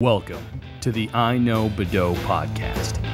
Welcome to the I Know Badeaux podcast.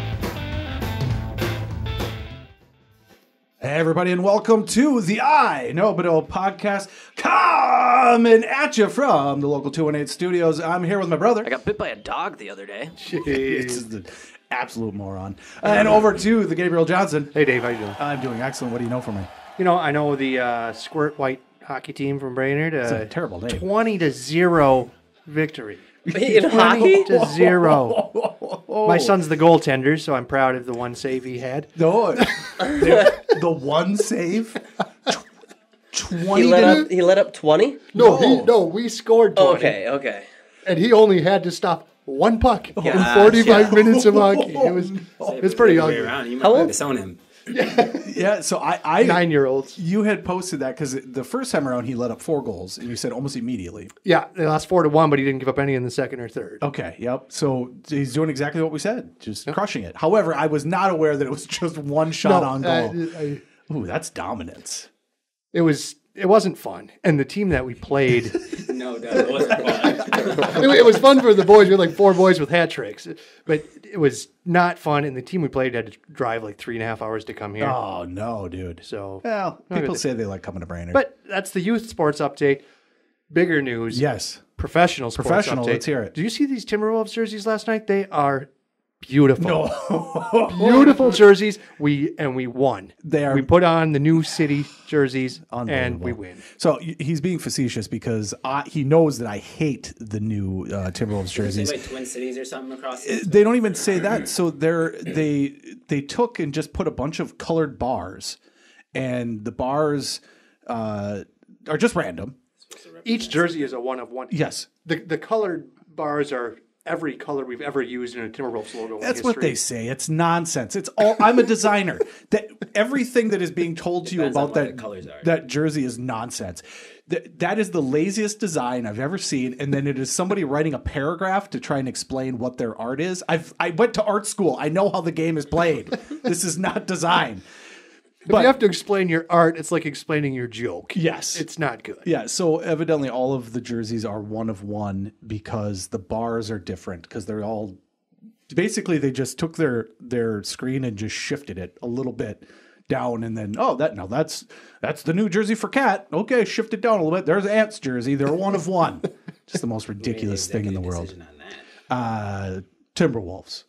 Hey, everybody, and welcome to the I Know Badeaux podcast coming at you from the local 218 studios. I'm here with my brother. I got bit by a dog the other day. This is the absolute moron. And over to the Gabriel Johnson. Hey Dave, how you doing? I'm doing excellent. What do you know from me? You know, I know the uh, Squirt White hockey team from Brainerd. Uh, a terrible name. Twenty to zero victory. In hockey? Twenty to zero. My son's the goaltender, so I'm proud of the one save he had. No, the, the one save. Tw- He Twenty. let to- up. He let up twenty. No, he no, we scored 20. Okay, okay. And he only had to stop one puck oh, in Gotcha. 45 minutes of hockey. It was it was pretty way ugly. around. You might How have old- disown him. Yeah, so I, I Nine year olds. you had posted that because the first time around he let up four goals, and you said almost immediately. Yeah, they lost four to one, but he didn't give up any in the second or third. Okay, yep. So he's doing exactly what we said, just crushing it. However, I was not aware that it was just one shot No, on goal. uh, I- Ooh, that's dominance. It was it wasn't fun, and the team that we played, No, Doug, it wasn't fun. it, it was fun for the boys. We had like four boys with hat tricks, but it was not fun. And the team we played had to drive like three and a half hours to come here. Oh no, dude. So, Well, people say they like coming to Brainerd. but that's the youth sports update. Bigger news. yes, Professional sports Professional, update. let's hear it. Do you see these Timberwolves jerseys last night? They are beautiful. beautiful jerseys. We and we won. They are- We put on the new city jerseys on, and we win. So he's being facetious because I, he knows that I hate the new uh, Timberwolves jerseys. like Twin Cities or something across? They don't even say that. So they're they they took and just put a bunch of colored bars, and the bars uh, are just random. Each jersey is a one of one. Yes, The the colored bars are every color we've ever used in a Timberwolves logo. in That's what they say. It's nonsense. It's all. I'm a designer. that everything that is being told to you about that colors are. that jersey is nonsense. That that is the laziest design I've ever seen, and then it is somebody writing a paragraph to try and explain what their art is. I've I went to art school. I know how the game is played. this is not design. If you have to explain your art, it's like explaining your joke. Yes. It's not good. Yeah, so evidently all of the jerseys are one of one because the bars are different because they're all basically they just took their their screen and just shifted it a little bit down and then oh that now that's that's the new jersey for KAT okay shift it down a little bit there's Ant's jersey they're one of one just the most ridiculous thing in the world Decision on that. uh timberwolves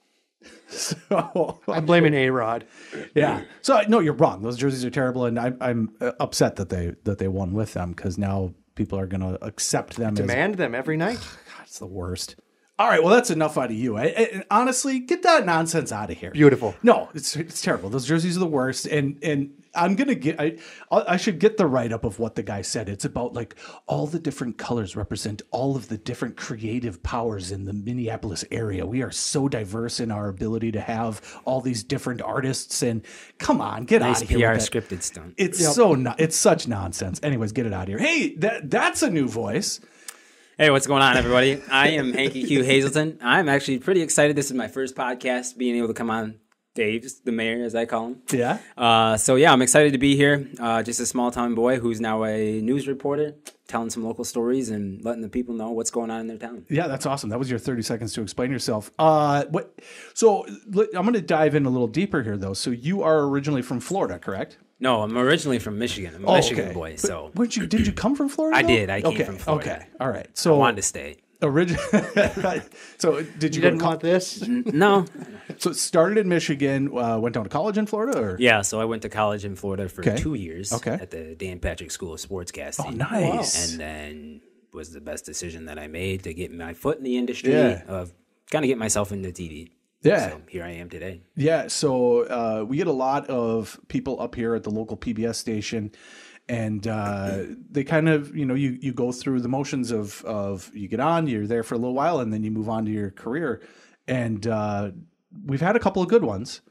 so I'm blaming A Rod. yeah. So no, you're wrong. Those jerseys are terrible, and I'm I'm uh, upset that they that they won with them because now people are going to accept them as Demand them every night. God, it's the worst. All right, well that's enough out of you. I, I- honestly, get that nonsense out of here. Beautiful. No, it's it's terrible. Those jerseys are the worst, and and I'm gonna get. I I should get the write up of what the guy said. It's about like all the different colors represent all of the different creative powers in the Minneapolis area. We are so diverse in our ability to have all these different artists. And come on, get Nice out of here. PR with scripted stunt. It's so no, it's such nonsense. Anyways, get it out of here. Hey, that that's a new voice. Hey, what's going on, everybody? I am Hanky Q Hazleton. I'm actually pretty excited. This is my first podcast, being able to come on Dave's, the mayor, as I call him. Yeah. Uh, so yeah, I'm excited to be here. Uh, just a small town boy who's now a news reporter, telling some local stories and letting the people know what's going on in their town. Yeah, that's awesome. That was your 30 seconds to explain yourself. Uh, what? So I'm going to dive in a little deeper here, though. So you are originally from Florida, correct? No, I'm originally from Michigan. I'm a Oh, Michigan okay. boy, But so weren't you? Did you come from Florida? I did. I came okay. from Florida. Okay. All right. I So wanted to stay. origin. so did you, You go to didn't co- want this? No, So it started in Michigan. Uh, went down to college in Florida, or Yeah, so I went to college in Florida for Okay. two years Okay. at the Dan Patrick School of Sportscasting. Oh, nice. And then was the best decision that I made to get my foot in the industry Yeah. of kind of get myself into TV. Yeah. So here I am today. Yeah, so uh, we get a lot of people up here at the local PBS station, and uh, they kind of, you know, you you go through the motions of of you get on, you're there for a little while, and then you move on to your career, and uh, we've had a couple of good ones,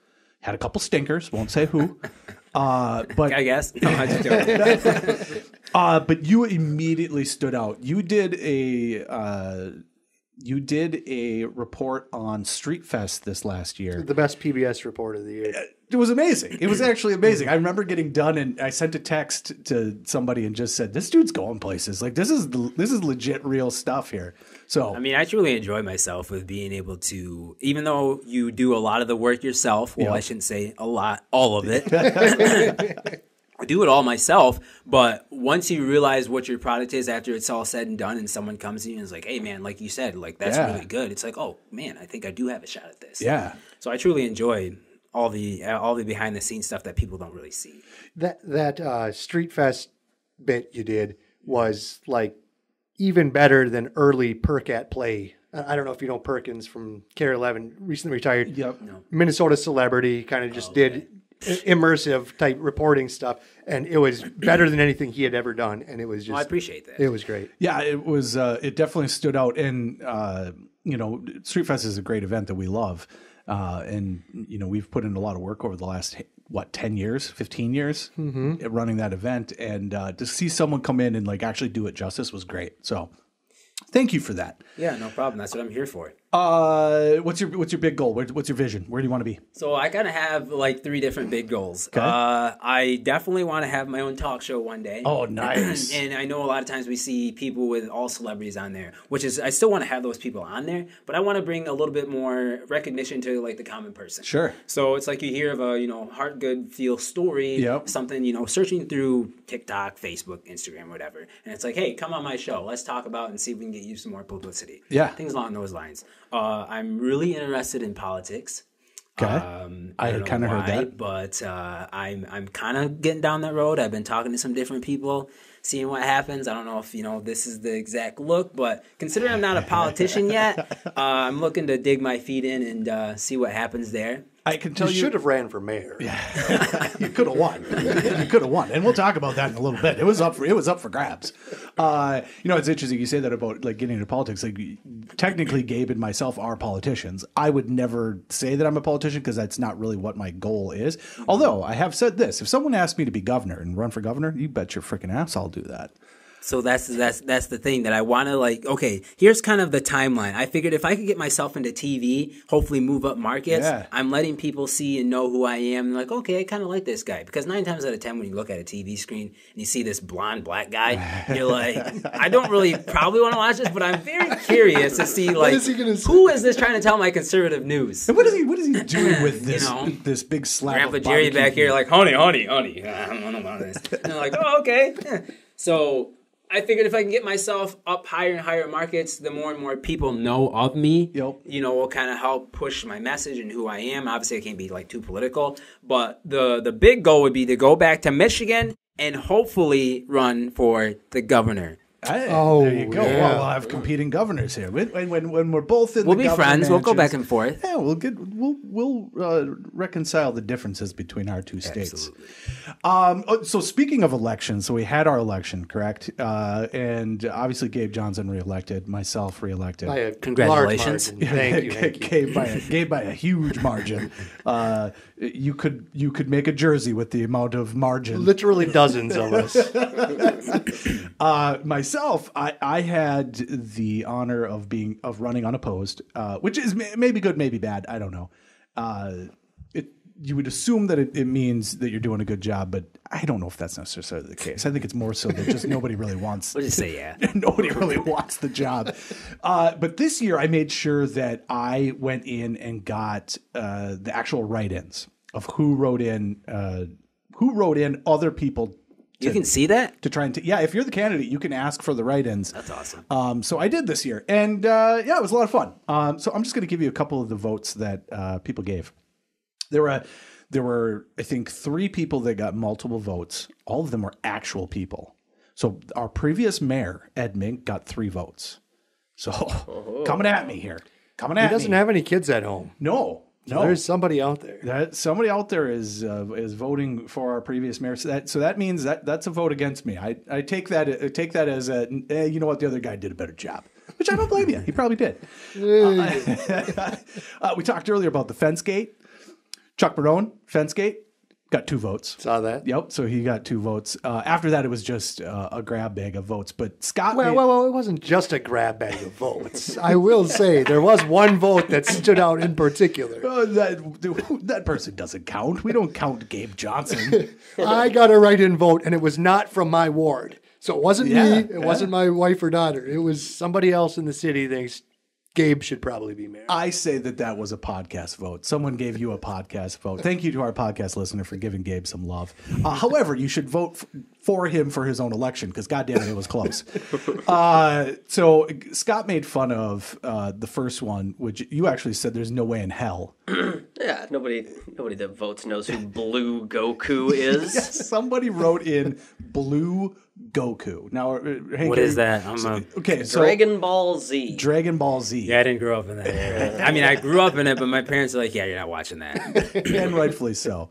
had a couple stinkers, won't say who, uh, but I guess. No, I uh, but you immediately stood out. You did a uh, you did a report on Street Fest this last year. The best PBS report of the year. Uh, it was amazing. It was actually amazing. I remember getting done, and I sent a text to somebody and just said, "This dude's going places. Like this is this is legit, real stuff here." So I mean, I truly enjoy myself with being able to, even though you do a lot of the work yourself. Well, Yeah. I shouldn't say a lot, all of it. I do it all myself, but once you realize what your product is after it's all said and done, and someone comes to you and is like, "Hey, man, like you said, like that's Yeah. really good," it's like, "Oh man, I think I do have a shot at this." yeah, So I truly enjoy all the uh, all the behind the scenes stuff that people don't really see. That that uh, Street Fest bit you did was like even better than early Perk at Play. I I don't know if you know Perkins from KARE Eleven, recently retired. yep. Minnesota celebrity, kind of just did i- immersive type reporting stuff, and it was better than anything he had ever done. And it was Well, I appreciate that. it was great. Yeah, it was. Uh, it definitely stood out, and uh, you know, Street Fest is a great event that we love, uh, and you know, we've put in a lot of work over the last what ten years, fifteen years, at running that event, and uh, to see someone come in and like actually do it justice was great. So, thank you for that. yeah, no problem. That's what I'm here for. Uh, what's your what's your big goal? What's your vision? Where do you want to be? So I kind of have like three different big goals. Uh, I definitely want to have my own talk show one day. Oh, nice. and I know a lot of times we see people with all celebrities on there, which is I still want to have those people on there, but I want to bring a little bit more recognition to like the common person. Sure. So it's like you hear of a you know heart good feel story, Yep. something you know searching through TikTok, Facebook, Instagram, whatever, and it's like, hey, come on my show, let's talk about and see if we can get you some more publicity. Yeah. things along those lines. Uh, I'm really interested in politics. Okay. Um, I don't kinda heard that. but uh, I'm I'm kind of getting down that road. I've been talking to some different people, seeing what happens. I don't know if you know this is the exact look, but considering I'm not a politician yet, uh, I'm looking to dig my feet in and uh, see what happens there. I can tell you, should have ran for mayor. Yeah. you could have won. you could have won, and we'll talk about that in a little bit. It was up for it was up for grabs. Uh, you know, it's interesting you say that about like getting into politics. Like, technically, Gabe and myself are politicians. I would never say that I'm a politician because that's not really what my goal is. Although I have said this: if someone asked me to be governor and run for governor, you bet your freaking ass I'll do that. So that's that's that's the thing that I want to like. Okay, here's kind of the timeline. I figured if I could get myself into TV, hopefully move up markets. Yeah. I'm letting people see and know who I am. And like, okay, I kind of like this guy because nine times out of ten, when you look at a TV screen and you see this blonde black guy, you're like, I don't really probably want to watch this, but I'm very curious to see like is he gonna say? who is this trying to tell my conservative news? And what is he? What is he doing with this? know, this big slab. Grandpa Jerry back here, like, honey, honey, honey. I don't know about this. And they're like, oh, okay. So I figured if I can get myself up higher and higher markets, the more and more people know of me, Yep. you know, will kind of help push my message and who I am. Obviously, I can't be like too political, but the the big goal would be to go back to Michigan and hopefully run for the governor. Hey, Oh, there you go. yeah. Well, we'll have competing governors here. When, when, when, when we're both in We'll the be governor friends. We'll go back and forth. Yeah, we'll get we'll we'll uh, reconcile the differences between our two states. Um, oh, so speaking of elections, so we had our election, correct? Uh, and obviously, Gabe Johnson reelected, myself reelected. By a Congratulations. large margin. Thank you. Thank you. Gabe by a, Gabe by a huge margin. Uh, you could you could make a jersey with the amount of margin Literally dozens of us. Uh, myself, I, I had the honor of being of running unopposed, uh, which is may, maybe good, maybe bad. I don't know. Uh, it you would assume that it, it means that you're doing a good job, but I don't know if that's necessarily the case. I think it's more so that just nobody really wants. We'll just say yeah. Nobody really wants the job. Uh, but this year, I made sure that I went in and got uh, the actual write-ins of who wrote in, uh, who wrote in other people You can see that. to try and t- yeah if you're the candidate you can ask for the write-ins. That's awesome. um, so i did this year and uh, yeah it was a lot of fun. Um, so i'm just going to give you a couple of the votes that uh, people gave. There were there were i think three people that got multiple votes. All of them were actual people. So our previous mayor ed mink got three votes. So coming at me here. Coming at me He doesn't me. have any kids at home. no no There's somebody out there. that somebody out there is uh, is voting for our previous mayor. So that so that means that that's a vote against me. I, I take that I take that as a eh, you know what the other guy did a better job, which I don't blame you. He probably did. Uh, we talked earlier about the fence gate. Chuck Barone, fence gate, got two votes. Saw that. Yep. So he got two votes. Uh, after that, it was just uh, a grab bag of votes. But Scott, Well, made- well, well, it wasn't just a grab bag of votes. I will say there was one vote that stood out in particular. Uh, that that person doesn't count. We don't count Gabe Johnson. I got a write-in vote, and it was not from my ward. So it wasn't Yeah, me. It yeah. wasn't my wife or daughter. It was somebody else in the city thinks Gabe should probably be mayor. I say that that was a podcast vote. Someone gave you a podcast vote. Thank you to our podcast listener for giving Gabe some love. Uh, however, you should vote for him for his own election because, goddamn it, it was close. Uh, so Scott made fun of uh, the first one, which you actually said there's no way in hell. Yeah, nobody nobody that votes knows who Blue Goku is. Somebody wrote in Blue Goku. Now, uh, Hank, What is that? I'm a, Okay, so Dragon Ball Z. Dragon Ball Z. yeah, I didn't grow up in that era. I mean, I grew up in it, but my parents are like, "Yeah, you're not watching that." and rightfully so.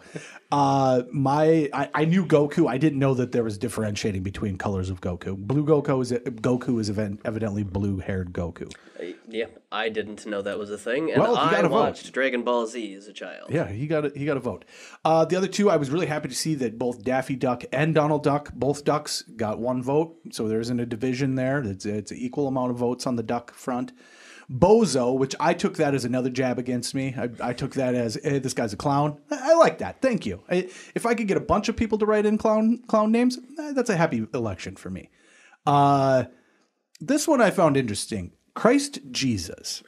Uh, my I, I knew Goku. I didn't know that there was differentiating between colors of Goku. Blue Goku is Goku is event, evidently blue haired Goku. I- yeah, I didn't know that was a thing, and Well, I gotta vote. Dragon Ball Z as a child. Yeah, he got a, he got a vote. Uh, the other two, I was really happy to see that both Daffy Duck and Donald Duck, both ducks, got one vote. So there isn't a division there. It's it's an equal amount of votes on the duck front. Bozo, which I took that as another jab against me. I, I took that as hey, this guy's a clown. I, I like that. Thank you. I, if I could get a bunch of people to write in clown clown names, eh, that's a happy election for me. Uh, this one I found interesting. Christ Jesus.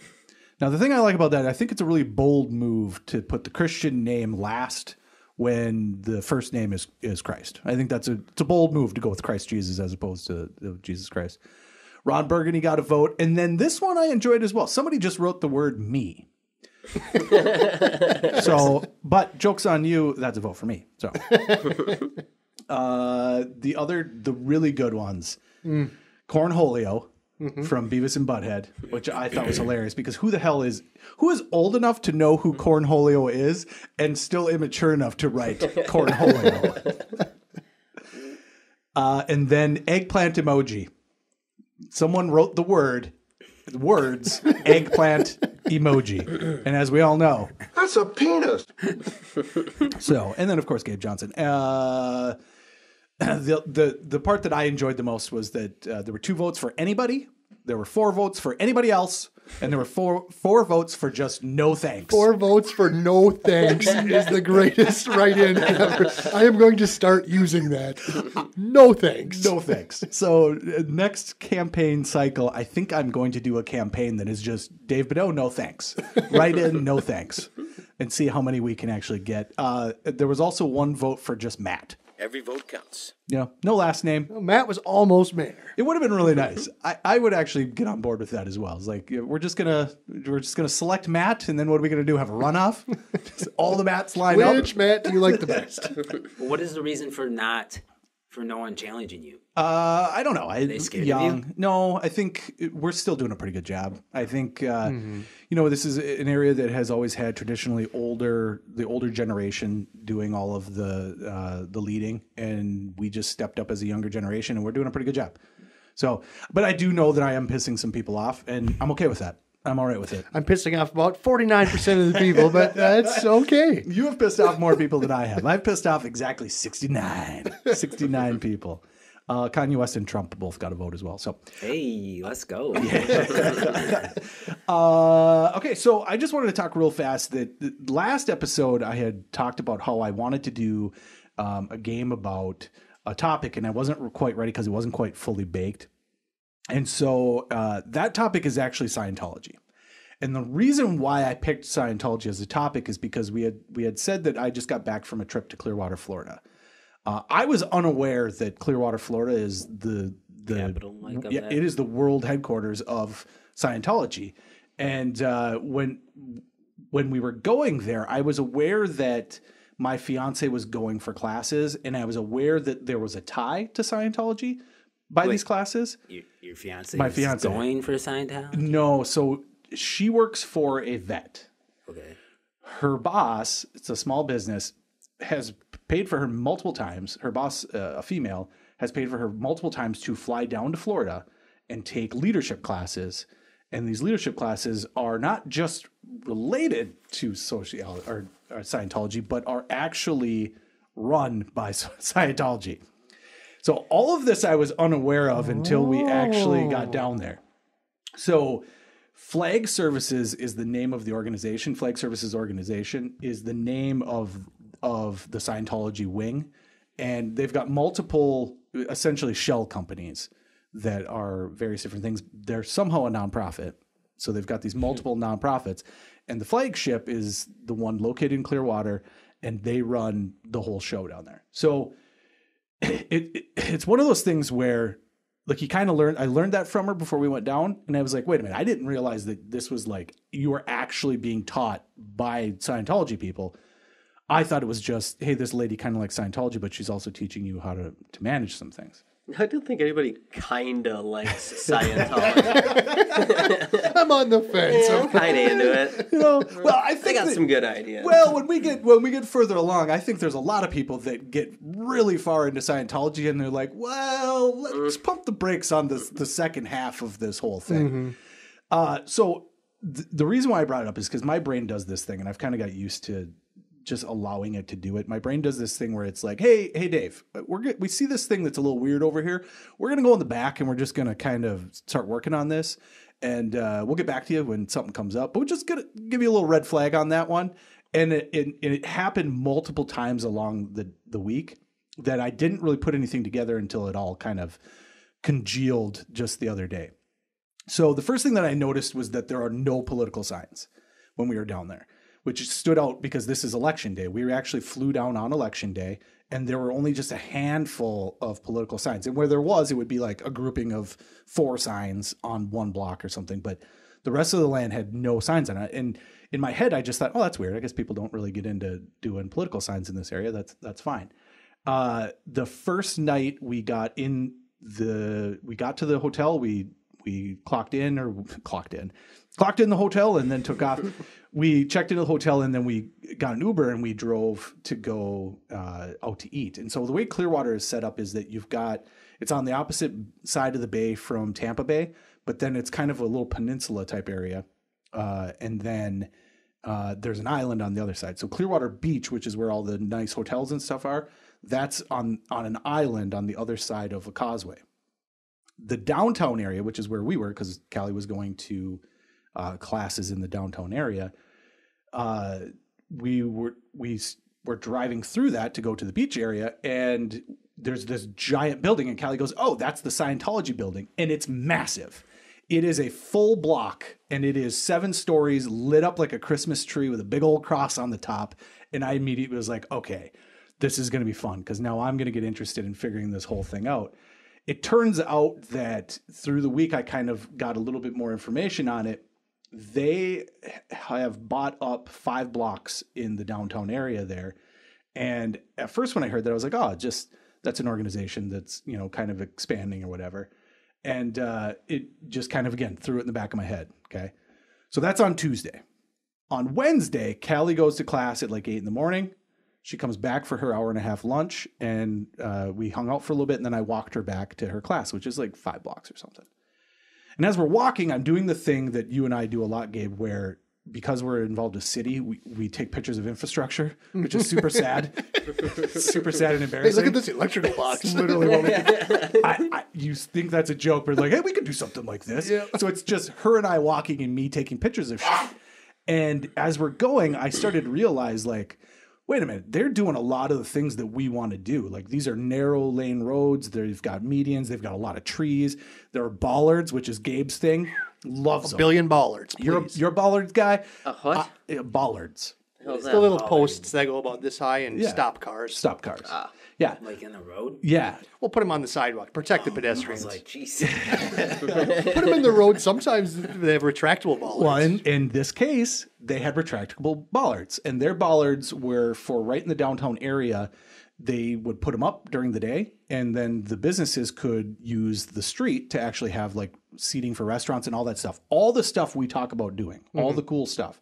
Now, the thing I like about that, I think it's a really bold move to put the Christian name last when the first name is is Christ. I think that's a it's a bold move to go with Christ Jesus as opposed to Jesus Christ. Ron Burgundy got a vote, and then this one I enjoyed as well. Somebody just wrote the word "me." so, but jokes on you. That's a vote for me. So, uh, the other, the really good ones, Cornholio from Beavis and Butthead, which I thought was hilarious because who the hell is who is old enough to know who Cornholio is and still immature enough to write Cornholio? uh, and then eggplant emoji. Someone wrote the word words eggplant emoji, and as we all know, That's a penis. so, and then of course Gabe Johnson. Uh, the the the part that I enjoyed the most was that uh, there were two votes for anybody, there were four votes for anybody else, and there were four four votes for just no thanks. Four votes for no thanks is the greatest write-in ever. I am going to start using that. No thanks. No thanks. So uh, next campaign cycle, I think I'm going to do a campaign that is just Dave Badeaux, no thanks. Write in, no thanks, and see how many we can actually get. Uh, there was also one vote for just Matt. Every vote counts. Yeah, no last name. Matt was almost mayor. It would have been really nice. I, I would actually get on board with that as well. It's like we're just gonna we're just gonna select Matt, and then what are we gonna do? Have a runoff? All the Matts line up. Which Matt do you like the best? what is the reason for not for no one challenging you? Uh, I don't know. I they scared of young. you? No, I think we're still doing a pretty good job. I think uh, Mm-hmm. you know this is an area that has always had traditionally older the older generation doing all of the uh, the leading, and we just stepped up as a younger generation, and we're doing a pretty good job. So, but I do know that I am pissing some people off, and I'm okay with that. I'm all right with it. I'm pissing off about 49% of the people, but that's okay. You have pissed off more people than I have. I've pissed off exactly 69. 69 people. Uh, Kanye West and Trump both got a vote as well. So, Hey, let's go. uh, okay, so I just wanted to talk real fast that the last episode I had talked about how I wanted to do um, a game about a topic, and I wasn't quite ready because it wasn't quite fully baked. And so uh, that topic is actually Scientology. And the reason why I picked Scientology as a topic is because we had we had said that I just got back from a trip to Clearwater, Florida. Uh, I was unaware that Clearwater, Florida, is the the Capital, like, yeah, it is the world headquarters of Scientology. And uh, when when we were going there, I was aware that my fiance was going for classes, and I was aware that there was a tie to Scientology by these classes. Your, your fiance My is fiancé. going for Scientology? No, so she works for a vet. Okay. Her boss, it's a small business, has paid for her multiple times. Her boss, uh, a female, has paid for her multiple times to fly down to Florida and take leadership classes. And these leadership classes are not just related to social or, or Scientology, but are actually run by Scientology. So all of this I was unaware of until we actually got oh. down there. So Flag Services is the name of the organization. Flag Services organization is the name of of the Scientology wing, and they've got multiple essentially shell companies that are various different things. They're somehow a nonprofit, so they've got these multiple nonprofits, and the flagship is the one located in Clearwater, and they run the whole show down there. So it, it it's one of those things where like you kind of learned i learned that from her before we went down and i was like wait a minute i didn't realize that this was like you were actually being taught by scientology people. I thought it was just hey this lady kind of like scientology but she's also teaching you how to to manage some things I don't think anybody kinda likes Scientology. I'm on the fence. I'm kinda into it. you know well i I think got that- some good ideas. well when we get when we get further along i think there's a lot of people that get really far into scientology and they're like well let's pump the brakes on this the second half of this whole thing Uh, so th- the reason why I brought it up is because my brain does this thing, and I've kind of got used to just allowing it to do it. My brain does this thing where it's like, "Hey, hey, Dave, we're we see this thing that's a little weird over here. We're gonna go in the back, and we're just gonna kind of start working on this, and uh, we'll get back to you when something comes up. But we're just gonna give you a little red flag on that one." And it, it, it happened multiple times along the the week that I didn't really put anything together until it all kind of congealed just the other day. So the first thing that I noticed was that there are no political signs when we were down there, which stood out because this is election day. We actually flew down on election day and there were only just a handful of political signs. And where there was, it would be like a grouping of four signs on one block or something, but the rest of the land had no signs on it. And in my head, I just thought, oh, that's weird. I guess people don't really get into doing political signs in this area. That's that's fine. Uh, the first night we got in the we got to the hotel, we we clocked in or clocked in, clocked in the hotel and then took off. We checked into the hotel and then we got an Uber and we drove to go uh, out to eat. And so the way Clearwater is set up is that you've got it's on the opposite side of the bay from Tampa Bay, but then it's kind of a little peninsula type area, uh, and then. Uh, there's an island on the other side. So Clearwater Beach, which is where all the nice hotels and stuff are, that's on on an island on the other side of a causeway the downtown area, which is where we were, because Callie was going to uh, classes in the downtown area, uh, we were we were driving through that to go to the beach area, and there's this giant building, and Callie goes, "Oh, that's the Scientology building, and it's massive." It is a full block and it is seven stories lit up like a Christmas tree with a big old cross on the top. And I immediately was like, okay, this is going to be fun because now I'm going to get interested in figuring this whole thing out. It turns out that through the week, I kind of got a little bit more information on it. They have bought up five blocks in the downtown area there. And at first, when I heard that, I was like, oh, just that's an organization that's, you know, kind of expanding or whatever. And uh, it just kind of, again, threw it in the back of my head. Okay. So that's on Tuesday. On Wednesday, Callie goes to class at like eight in the morning. She comes back for her hour and a half lunch, and uh, we hung out for a little bit, and then I walked her back to her class, which is like five blocks or something. And as we're walking, I'm doing the thing that you and I do a lot, Gabe, where because we're involved with city, we, we take pictures of infrastructure, which is super sad, super sad and Hey, embarrassing. look at this electrical box. literally what we I, I, you think that's a joke, but like, hey, we could do something like this. So it's just her and I walking and me taking pictures of shit. And as we're going, I started to realize like, wait a minute, they're doing a lot of the things that we want to do. Like these are narrow lane roads. They've got medians. They've got a lot of trees. There are bollards, which is Gabe's thing. Loves them. Billion bollards. You're a, you're a bollards guy. A what? Uh, bollards. It's the little posts that go about this high and Yeah. stop cars. Stop cars. Yeah. Like in the road. Yeah. We'll put them on the sidewalk, protect the oh, I pedestrians. was like, jeez. Put them in the road. Sometimes they have retractable bollards. Well, in, in this case, they had retractable bollards, and their bollards were for right in the downtown area. They would put them up during the day, and then the businesses could use the street to actually have like seating for restaurants and all that stuff. All the stuff we talk about doing, all mm-hmm. the cool stuff.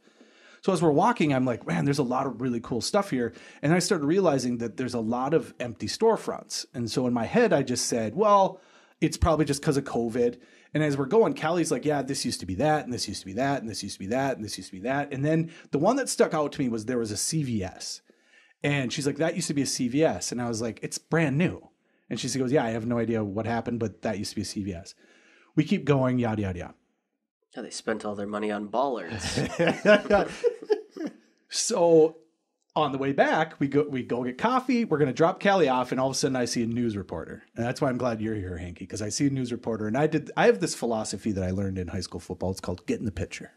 So as we're walking, I'm like, man, there's a lot of really cool stuff here. And I started realizing that there's a lot of empty storefronts. And so in my head, I just said, well, it's probably just because of COVID. And as we're going, Callie's like, yeah, this used to be that, and this used to be that, and this used to be that, and this used to be that. And then the one that stuck out to me was there was a CVS. And she's like, that used to be a CVS. And I was like, it's brand new. And she goes, yeah, I have no idea what happened, but that used to be a CVS. We keep going, yada, yada, yada. Yeah, they spent all their money on ballers. so on the way back, we go we go get coffee. We're gonna drop Callie off, and all of a sudden I see a news reporter, and that's why I'm glad you're here, Hanky, because I see a news reporter, and I did I have this philosophy that I learned in high school football. It's called get in the picture.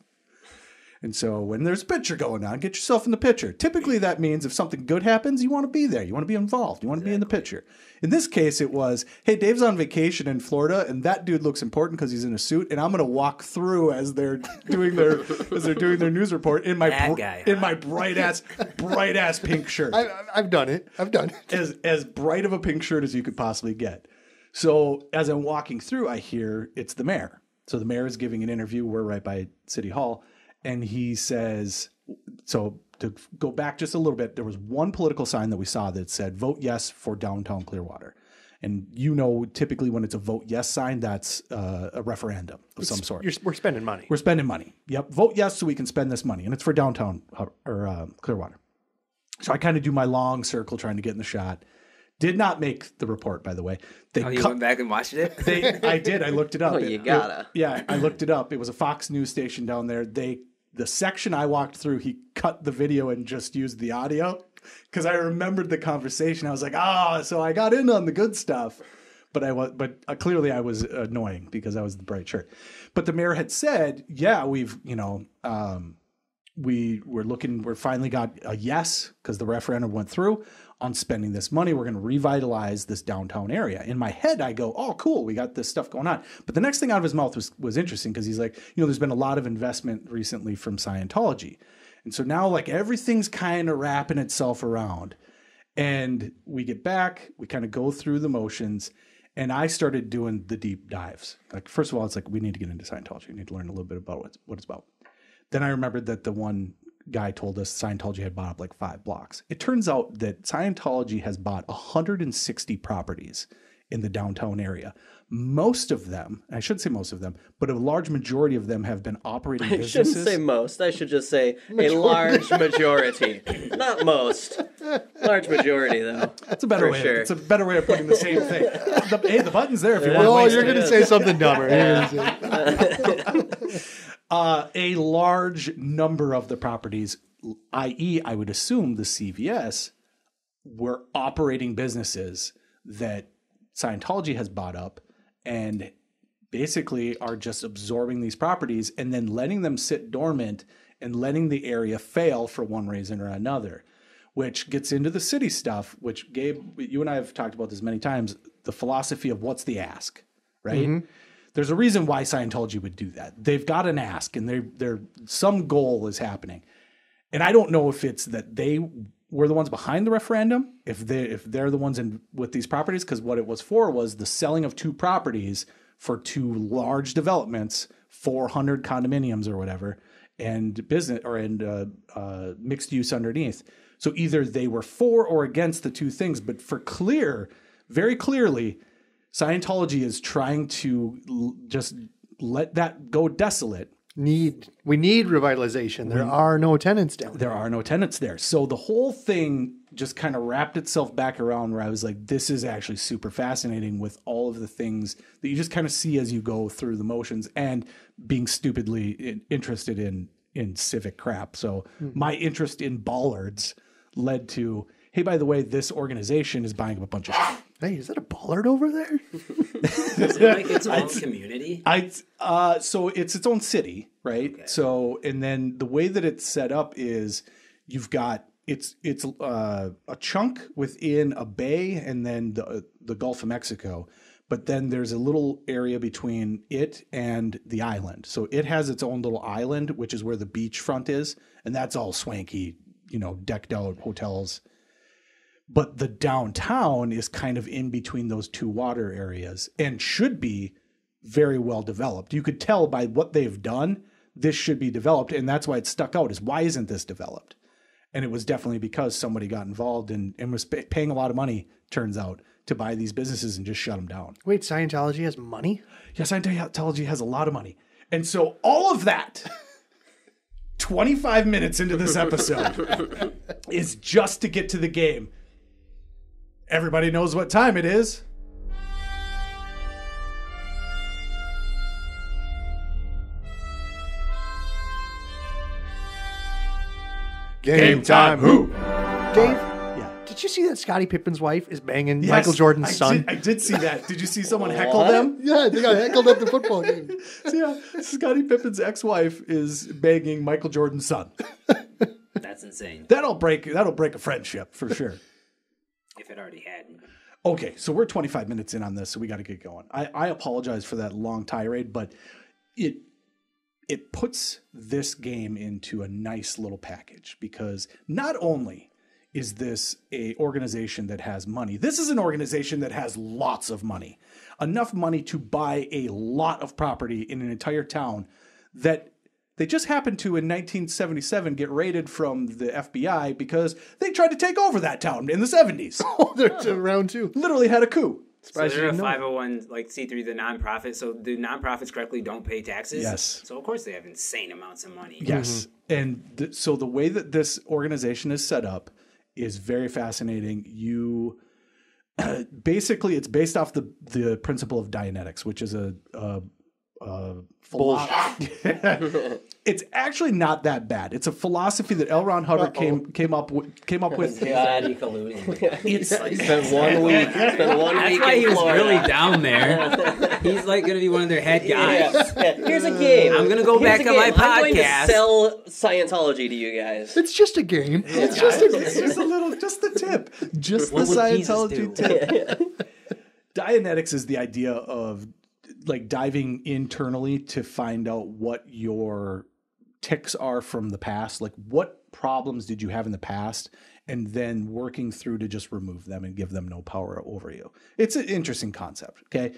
And so when there's a picture going on, get yourself in the picture. Typically, that means if something good happens, you want to be there. You want to be involved. You want to be in the picture. In this case, it was, hey, Dave's on vacation in Florida, and that dude looks important because he's in a suit, and I'm going to walk through as they're doing their as they're doing their news report in my br- guy, in my bright ass bright ass pink shirt I, I've done it. I've done it. as as bright of a pink shirt as you could possibly get. So as I'm walking through, I hear it's the mayor. So the mayor is giving an interview. We're right by City Hall, and he says, "So to go back just a little bit, there was one political sign that we saw that said vote yes for downtown Clearwater." And you know, typically when it's a vote yes sign, that's uh, a referendum of some sort. You're, we're spending money. We're spending money. Yep. Vote yes so we can spend this money. And it's for downtown uh, or uh, Clearwater. So I kind of do my long circle trying to get in the shot. Did not make the report, by the way. They Oh, you cut- went back and watched it? they, I did. I looked it up. Oh, you It- gotta. yeah, I looked it up. It was a Fox News station down there. They the section I walked through, he cut the video and just used the audio because I remembered the conversation. I was like, ah, so I got in on the good stuff. But I was, but uh, clearly I was annoying because I was the bright shirt. But the mayor had said, yeah, we've, you know, um, we we're looking we're finally got a yes because the referendum went through on spending this money. We're going to revitalize this downtown area. In my head i go oh cool we got this stuff going on. But the next thing out of his mouth was was interesting because he's like you know there's been a lot of investment recently from scientology. And so now like everything's kind of wrapping itself around. And we get back we kind of go through the motions and i started doing the deep dives. Like first of all it's like we need to get into scientology. We need to learn a little bit about what, what it's about. Then I remembered that the one guy told us Scientology had bought up like five blocks. It turns out that Scientology has bought 160 properties in the downtown area. Most of them, I shouldn't say most of them, but a large majority of them have been operating I businesses. shouldn't say most. I should just say a large majority. Not most. Large majority, though. That's a better way. sure. It's a better way of putting the same thing. The- hey, the button's there if you want to Oh, you're going to say something dumber. Uh, a large number of the properties, i.e., I would assume the CVS, were operating businesses that Scientology has bought up and basically are just absorbing these properties and then letting them sit dormant and letting the area fail for one reason or another, which gets into the city stuff, which Gabe, you and I have talked about this many times the philosophy of what's the ask, right? There's a reason why Scientology would do that. They've got an ask and they're, they're, some goal is happening. And I don't know if it's that they were the ones behind the referendum, if they if they're the ones in with these properties, because what it was for was the selling of two properties for two large developments, 400 condominiums or whatever, and business or and uh, uh, mixed use underneath. So either they were for or against the two things, but for clear, very clearly, Scientology is trying to l- just let that go desolate need we need revitalization. There are no tenants down there. there are no tenants there. So the whole thing just kind of wrapped itself back around where I was like, this is actually super fascinating with all of the things that you just kind of see as you go through the motions and being stupidly in, interested in in civic crap. So hmm. my interest in bollards led to, hey, by the way, this organization is buying up a bunch of Hey, is that a bollard over there? Is it like its own community? I uh so it's its own city, right? So and then the way that it's set up is you've got it's it's uh, a chunk within a bay and then the the Gulf of Mexico, but then there's a little area between it and the island. So it has its own little island, which is where the beachfront is, and that's all swanky, you know, decked out hotels but the downtown is kind of in between those two water areas and should be very well developed. You could tell by what they've done, this should be developed, and that's why it stuck out. Is why isn't this developed? And it was definitely because somebody got involved and, and was pay- paying a lot of money. Turns out to buy these businesses and just shut them down. Wait, Scientology has money? Yes, Scientology has a lot of money, and so all of that 25 minutes into this episode is just to get to the game. Everybody knows what time it is. Game time, who? Dave, Yeah. did you see that Scottie Pippen's wife is banging Yes, Michael Jordan's I son? Did, I did see that. Did you see someone heckle them? Yeah, they got heckled at the football game. So, yeah, Scottie Pippen's ex-wife is banging Michael Jordan's son. That's insane. That'll break. That'll break a friendship for sure. If it already hadn't. Okay, so we're 25 minutes in on this, so we got to get going. I, I apologize for that long tirade, but it it puts this game into a nice little package because not only is this a organization that has money, this is an organization that has lots of money, enough money to buy a lot of property in an entire town that they just happened to in 1977 get raided from the FBI because they tried to take over that town in the 70s. Oh, there's a round two. Literally had a coup. So Surprised they're a didn't 501 like C3, the nonprofit. So the nonprofits correctly don't pay taxes? Yes. So of course they have insane amounts of money. Yes. Mm-hmm. And th- so the way that this organization is set up is very fascinating. You basically it's based off the the principle of Dianetics, which is a, a, a philo- it's actually not that bad. It's a philosophy that L. Ron Hubbard came came up with came up with. God. Daddy colluding. It's Spent one week. Spent one That's week why in he was Florida. really down there. He's like gonna be one of their head guys. Yeah. Yeah. Here's a game. I'm gonna go Here's back a on my game. I'm going to podcast. sell Scientology to you guys. It's just a game. It's just a it's just a little, just the tip, just What the Scientology do? tip. Dianetics is the idea of like diving internally to find out what your ticks are from the past, like what problems did you have in the past, and then working through to just remove them and give them no power over you. It's an interesting concept. Okay.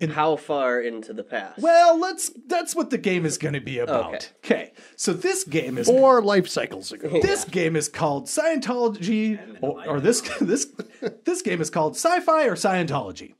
And How far into the past? Well, let's. That's what the game is going to be about. Okay. Okay. So this game is four life cycles ago. this game is called Scientology, or, or this this this game is called Sci-Fi or Scientology.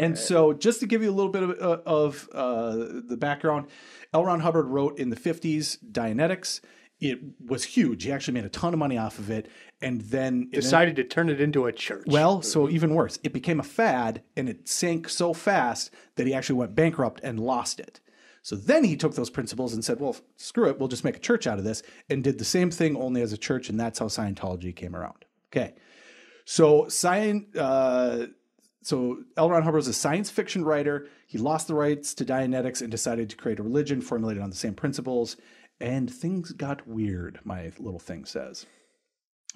And so, just to give you a little bit of, uh, of uh, the background, L. Ron Hubbard wrote in the '50s Dianetics. It was huge. He actually made a ton of money off of it, and then Decided to turn it into a church. well, so even worse, it became a fad and it sank so fast that he actually went bankrupt and lost it. So then he took those principles and said, well, screw it, we'll just make a church out of this, and did the same thing only as a church, and that's how Scientology came around. Okay. So, science, uh, so L. Ron Hubbard was a science fiction writer. He lost the rights to Dianetics and decided to create a religion formulated on the same principles. And things got weird, my little thing says.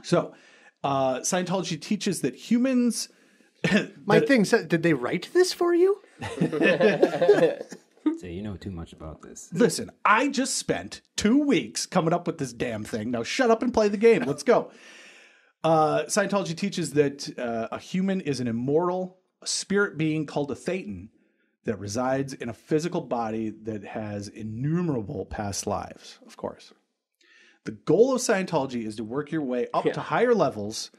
So, uh, Scientology teaches that humans. My thing said, did they write this for you? So you know too much about this. Listen, I just spent two weeks coming up with this damn thing. Now shut up and play the game. Let's go. Uh, Scientology teaches that uh, a human is an immortal a spirit being called a thetan that resides in a physical body that has innumerable past lives, of course. The goal of Scientology is to work your way up to higher levels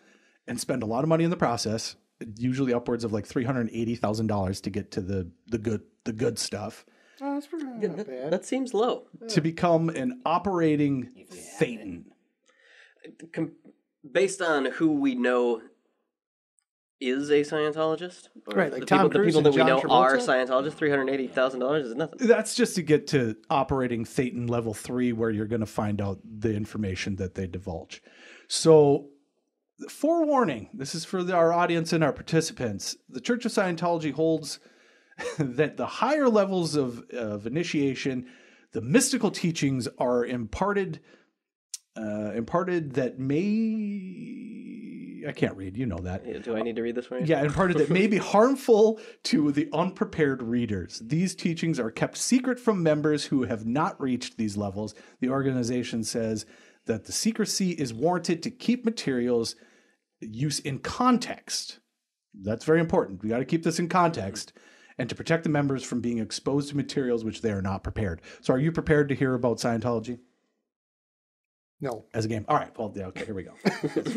and spend a lot of money in the process, usually upwards of like $380,000 to get to the, the good the good stuff. Oh, that's pretty not bad. That seems low. to become an operating Thetan. Com- based on who we know is a Scientologist, or Right, like the Tom people, the people and that we John know are Travolta? Scientologists. Three hundred eighty thousand dollars is nothing. That's just to get to operating Thetan level three, where you're going to find out the information that they divulge. So, forewarning this is for the- our audience and our participants. The Church of Scientology holds that the higher levels of, of initiation, the mystical teachings are imparted. Uh, imparted that may I can't read, you know that. Do I need to read this you? Yeah, imparted that may be harmful to the unprepared readers. These teachings are kept secret from members who have not reached these levels. The organization says that the secrecy is warranted to keep materials use in context. That's very important. We got to keep this in context and to protect the members from being exposed to materials which they are not prepared. So are you prepared to hear about Scientology No, as a game? All right. Well, yeah, okay, here we go.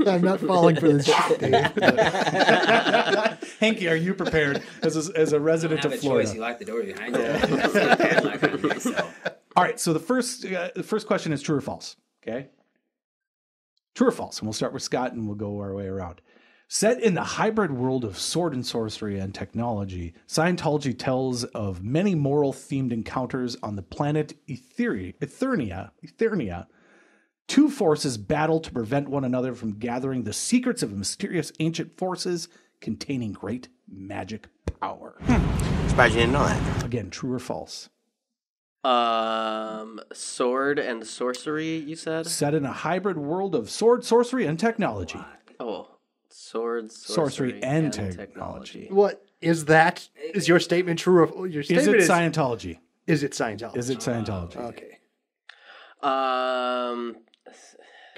I'm not falling for this shit, Dave. Hanky, are you prepared as a, as a resident have of a Florida? choice. You lock the door behind you. It's got a padlock on it, so. All right. So the first uh, the first question is true or false. Okay. True or false, and we'll start with Scott, and we'll go our way around. Set in the hybrid world of sword and sorcery and technology, Scientology tells of many moral themed encounters on the planet Etheria, Eternia, Eternia. Two forces battle to prevent one another from gathering the secrets of mysterious ancient forces containing great magic power. Surprised you didn't know that. Again, true or false? Um, sword and sorcery. You said. Set in a hybrid world of sword, sorcery, and technology. Oh, swords, Sorcery sorcery, and technology. What is that? Is your statement true? Or your Is it Scientology? is it Scientology? Is it Scientology? okay? Um,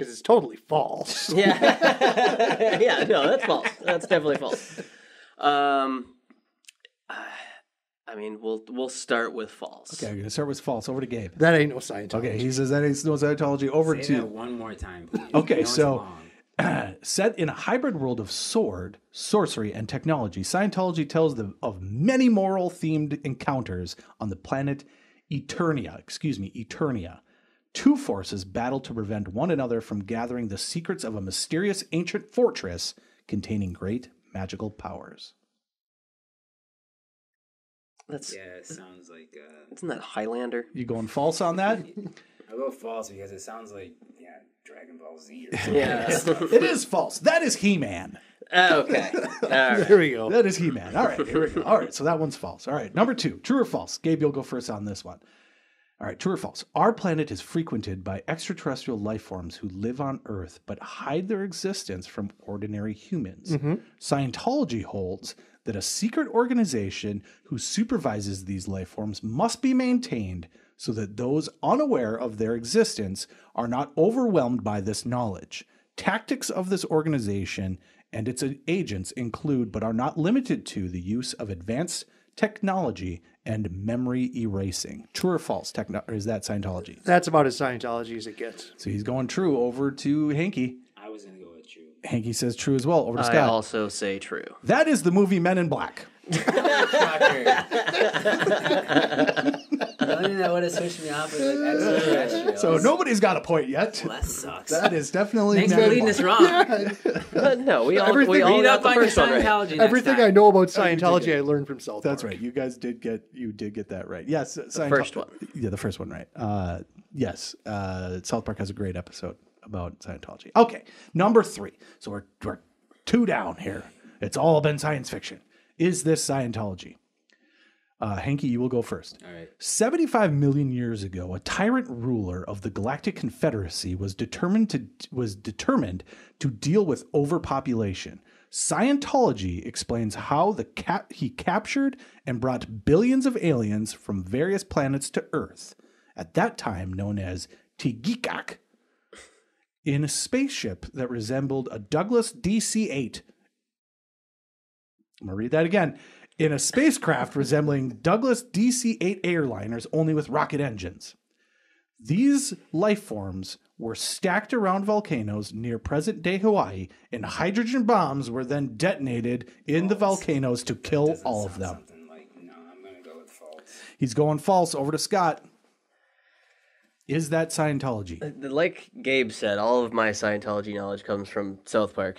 Because it's totally false. yeah, yeah, no, that's false. That's definitely false. Um, I mean, we'll we'll start with false. Okay, I'm going to start with false. Over to Gabe. That ain't no Scientology. Okay, he says that ain't no Scientology. Over Say to that one more time, please. Okay, I know it's so- long. set in a hybrid world of sword, sorcery, and technology, Scientology tells the, of many moral themed encounters on the planet Eternia. Excuse me, Eternia. Two forces battle to prevent one another from gathering the secrets of a mysterious ancient fortress containing great magical powers. That's yeah, it sounds like uh, isn't that Highlander? You going false on that? I go false because it sounds like yeah, Dragon Ball Z. Or something. Yeah. it is false. That is He Man. okay. All right. There we go. That is He Man. All right, here we go. All right, so that one's false. All right, number two, true or false? Gabe, you'll go first on this one. All right, true or false? Our planet is frequented by extraterrestrial life forms who live on Earth but hide their existence from ordinary humans. Mm-hmm. Scientology holds that a secret organization who supervises these life forms must be maintained so that those unaware of their existence are not overwhelmed by this knowledge. Tactics of this organization and its agents include, but are not limited to, the use of advanced technology and memory erasing. True or false? Techno- or is that Scientology? That's about as Scientology as it gets. So he's going true over to Hanky. I was gonna go with true. Hanky says true as well. Over to I Scott. also say true. that is the movie Men in Black. The only thing that would have switched me off was like extraterrestrial. So nobody's got a point yet. Well, that sucks. That is definitely Thanks for leading us wrong. But no, we all Everything- we all got the first one right. Everything time. I know about Scientology. I learned from South Park. That's right. You guys did get you did get that right. Yes, Scientol- first one. Yeah, the first one right. Uh, yes, uh, South Park has a great episode about Scientology. Okay, number three. So we're we're two down here. It's all been science fiction. Is this Scientology? Uh, Hanky, you will go first. All right. 75 million years ago, a tyrant ruler of the Galactic Confederacy was determined to was determined to deal with overpopulation. Scientology explains how the cap- he captured and brought billions of aliens from various planets to Earth, at that time known as Teegeeack, in a spaceship that resembled a Douglas DC-8 I'm going to read that again. In a spacecraft resembling Douglas DC 8 airliners, only with rocket engines. These life forms were stacked around volcanoes near present day Hawaii, and hydrogen bombs were then detonated in the volcanoes to kill all of them. Like no, go. He's going false. Over to Scott. Is that Scientology? Uh, like Gabe said, all of my Scientology knowledge comes from South Park.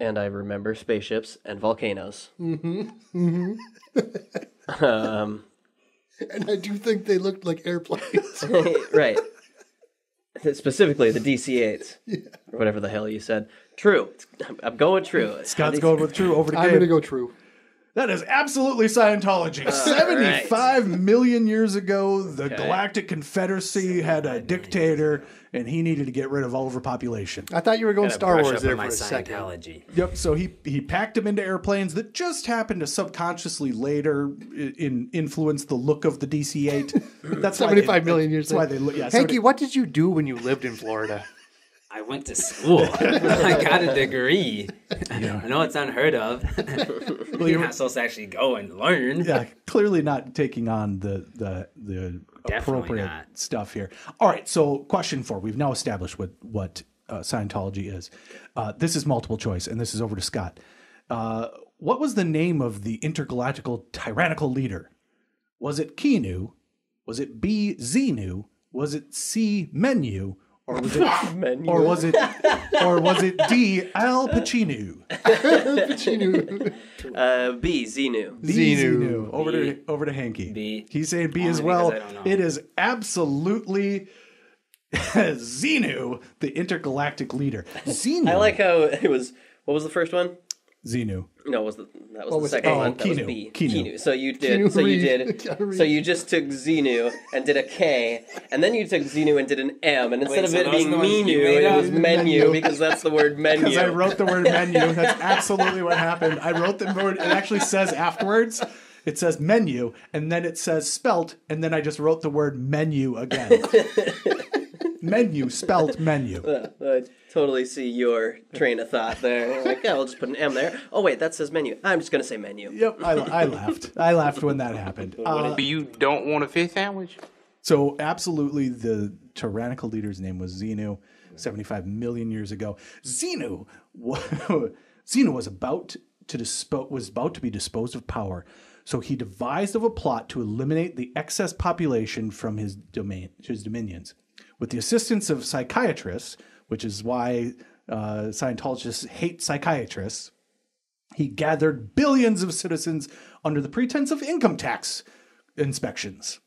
And I remember spaceships and volcanoes. Mm-hmm. Mm um, And I do think they looked like airplanes. right. Specifically, the DC-8s. Or whatever the hell you said. True. I'm- I'm going true. Scott's going with true. Over to I'm going to go true. That is absolutely Scientology. Seventy-five million years ago, the Galactic Confederacy had a dictator, and he needed to get rid of overpopulation. I thought you were going Gotta Star Wars there for my a second. Scientology. Yep. So he he packed them into airplanes that just happened to subconsciously later in influence the look of the DC-8. That's why they- 75 million years That's why they look. Yeah. Hanky, 70 what did you do when you lived in Florida? I went to school. I got a degree. I know it's unheard of. You're not supposed to actually go and learn. yeah, clearly not taking on the the the appropriate not. stuff here. All right, so question four. We've now established what what uh, Scientology is. Uh, this is multiple choice, and this is over to Scott. Uh, what was the name of the intergalactical tyrannical leader? Was it Keanu? Was it B, Xenu? Was it C, Menu? Or was it, Menu. or was it, or was it D, Al Pacino? Uh, B. Xenu. B, Xenu. Xenu. Over to over to Hanky. B. He's saying B Only as well. I don't know. It is absolutely Xenu, the intergalactic leader. Xenu. I like how it was. What was the first one? Xenu. No, it was the that was the was second it? one. Oh, That was Keanu. B. Keanu. So you did. Keanu so you did. So you just took Xenu and did a K, and then you took Xenu and did an M, and instead Wait, of so it being are the ones you menu, it up? was menu because that's the word menu. Because I wrote the word menu. That's absolutely what happened. I wrote the word. It actually says afterwards. It says menu, and then it says spelt, and then I just wrote the word menu again. menu spelt menu. I totally see your train of thought there. You're like, yeah, we'll just put an M there. Oh wait, that says menu. I'm just gonna say menu. Yep, I, I laughed. I laughed when that happened. Uh, You don't want a fish sandwich? So absolutely, the tyrannical leader's name was Xenu, 75 million years ago. Xenu, wa- Xenu was about to dispo- was about to be disposed of power, so he devised of a plot to eliminate the excess population from his domain, his dominions, with the assistance of psychiatrists, which is why uh, Scientologists hate psychiatrists. He gathered billions of citizens under the pretense of income tax inspections.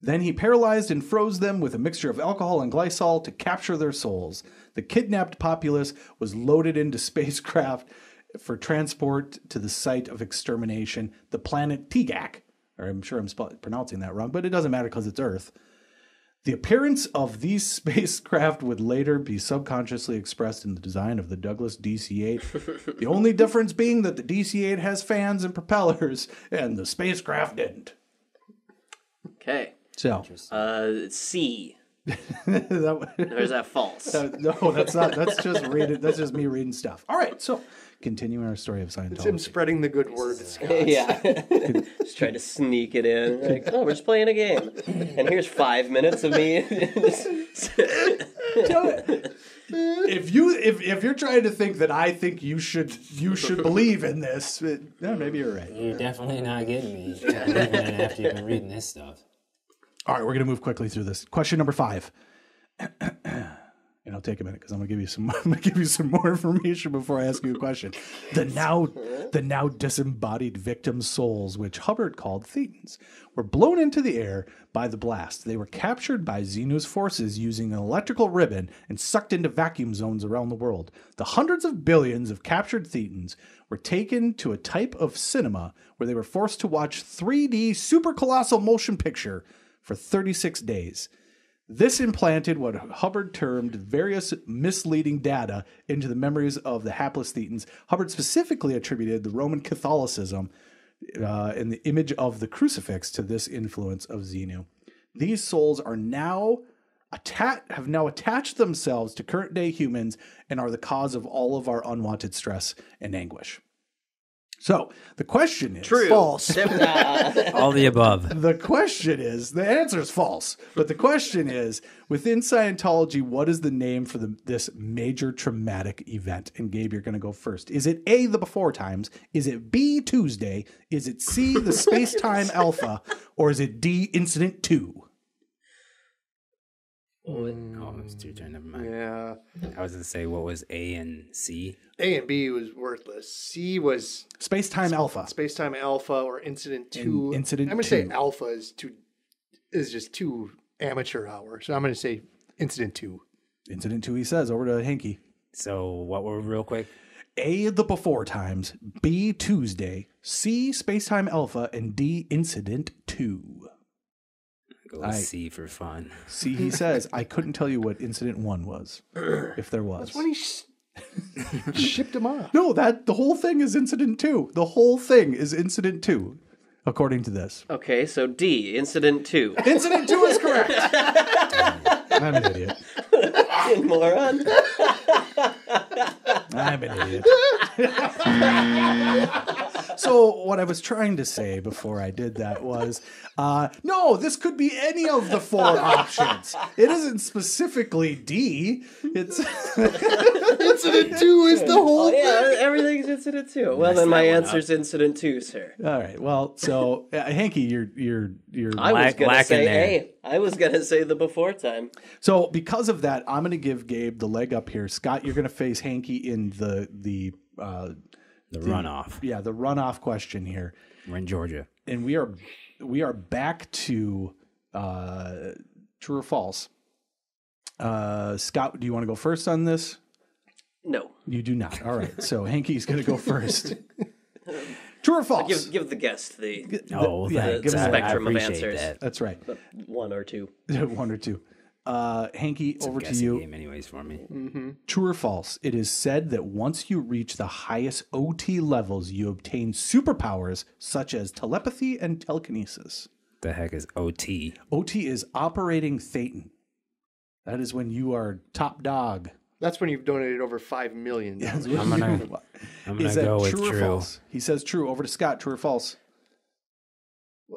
Then he paralyzed and froze them with a mixture of alcohol and glycol to capture their souls. The kidnapped populace was loaded into spacecraft for transport to the site of extermination, the planet Tigak. Or I'm sure I'm sp- pronouncing that wrong, but it doesn't matter because it's Earth. The appearance of these spacecraft would later be subconsciously expressed in the design of the Douglas DC 8. the only difference being that the DC 8 has fans and propellers, and the spacecraft didn't. Okay. So, Uh, C. that, Or is that false? Uh, no, that's not. That's just reading. That's just me reading stuff. All right, so continuing our story of It's him Scientology. spreading the good word. Scott. yeah. just tried to sneak it in. Like, oh, we're just playing a game. And here's five minutes of me. if you if, if you're trying to think that I think you should you should believe in this, uh, no, maybe you're right. You're definitely not getting me. After you've been reading this stuff. All right, we're gonna move quickly through this. Question number five. And I'll take a minute because I'm gonna give you some. I'm gonna give you some more information before I ask you a question. The now, the now disembodied victim souls, which Hubbard called Thetans, were blown into the air by the blast. They were captured by Xenu's forces using an electrical ribbon and sucked into vacuum zones around the world. The hundreds of billions of captured Thetans were taken to a type of cinema where they were forced to watch 3D super colossal motion picture for 36 days. This implanted what Hubbard termed various misleading data into the memories of the hapless Thetans. Hubbard specifically attributed the Roman Catholicism uh, and the image of the crucifix to this influence of Xenu. These souls are now atta- have now attached themselves to current day humans and are the cause of all of our unwanted stress and anguish. So the question is True. False. All the above. the question is the answer is false but the question is within scientology what is the name for the, this major traumatic event? And gabe you're going to go first. Is it a the before times? Is it b tuesday? Is it c the space-time alpha? Or is it d incident 2 Oh, it's your turn. Never mind. Yeah. I was gonna say what was A and C. A and B was worthless. C was space-time alpha Spacetime Alpha or Incident Two. Incident I'm gonna say 2. Alpha is too is just too amateur hour. So I'm gonna say Incident Two. incident 2 he says over to hanky So what were real quick? a the before times b tuesday c space-time alpha and d incident 2 Go with I- C for fun. See, he says, I couldn't tell you what incident one was, if there was. That's When he sh- Shipped him off. No, that the whole thing is incident two. The whole thing is incident two, according to this. okay, so D. Incident two. Incident two is correct. I'm an idiot. Moron. I'm an idiot. So what I was trying to say before I did that was, uh, no, this could be any of the four options. It isn't specifically D. It's Incident two is the whole Oh yeah, everything's incident two. Well, then my answer's incident two, sir. all right. Well, so uh, Hanky, you're you're you're I was Lack- gonna lacking say, there. hey, I was gonna say the before time. So because of that, I'm going to give Gabe the leg up here. Scott, you're going to face Hanky in the the uh, The runoff. yeah the runoff question here, We're in Georgia. and we are we are back to uh, true or false. Uh, Scott, do you want to go first on this? No, You do not. All right. So Hanky's going to go first. True or false? give give the guest the Oh, yeah, thanks. give us I- a I spectrum of answers. that. That's right. one or two. One or two. Uh, Hanky, over to you. game anyways for me. True or false? It is said that once you reach the highest OT levels, you obtain superpowers such as telepathy and telekinesis. The heck is OT? OT is operating Thetan. That is when you are top dog. That's when you've donated over five million. I'm gonna- I'm gonna is that go with true or false? He says true. Over to Scott. True or false?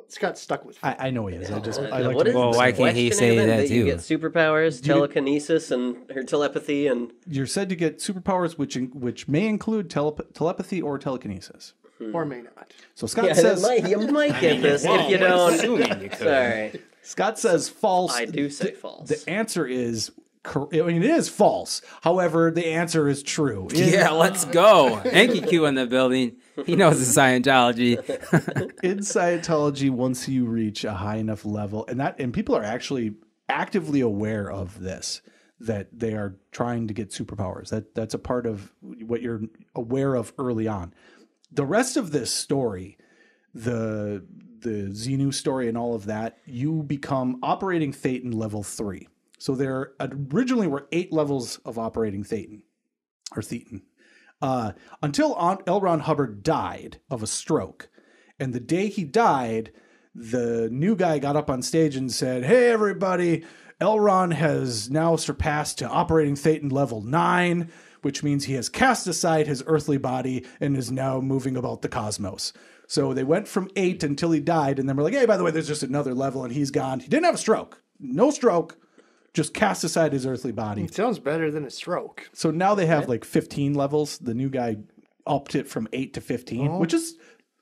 Scott stuck with. I, I know he is. I just I like what to is Well, why can't he say again? that You too? get superpowers, telekinesis, and her telepathy, and You're said to get superpowers, which in, which may include telep- telepathy or telekinesis. Hmm. or may not. So Scott yeah, says might, you might get this if you don't. You. Sorry, Scott says false. I do say false. The answer is cor- I mean, it is false. However, the answer is true. In, Yeah, let's go. Hanky Q in the building. He knows the Scientology. in Scientology, once you reach a high enough level, and that and people are actually actively aware of this, that they are trying to get superpowers. That that's a part of what you're aware of early on. The rest of this story, the the Xenu story and all of that, you become operating Thetan level three. So there originally were eight levels of operating Thetan or Thetan. Uh, until L. Ron Hubbard died of a stroke. And the day he died, the new guy got up on stage and said, Hey, everybody, L. Ron has now surpassed to operating Thetan level 9, which means he has cast aside his earthly body and is now moving about the cosmos. So they went from 8 until he died, and then we're like, Hey, by the way, there's just another level, and he's gone. He didn't have a stroke. No stroke. Just cast aside his earthly body. It sounds better than a stroke. So now they have like 15 levels. The new guy upped it from 8 to 15, which is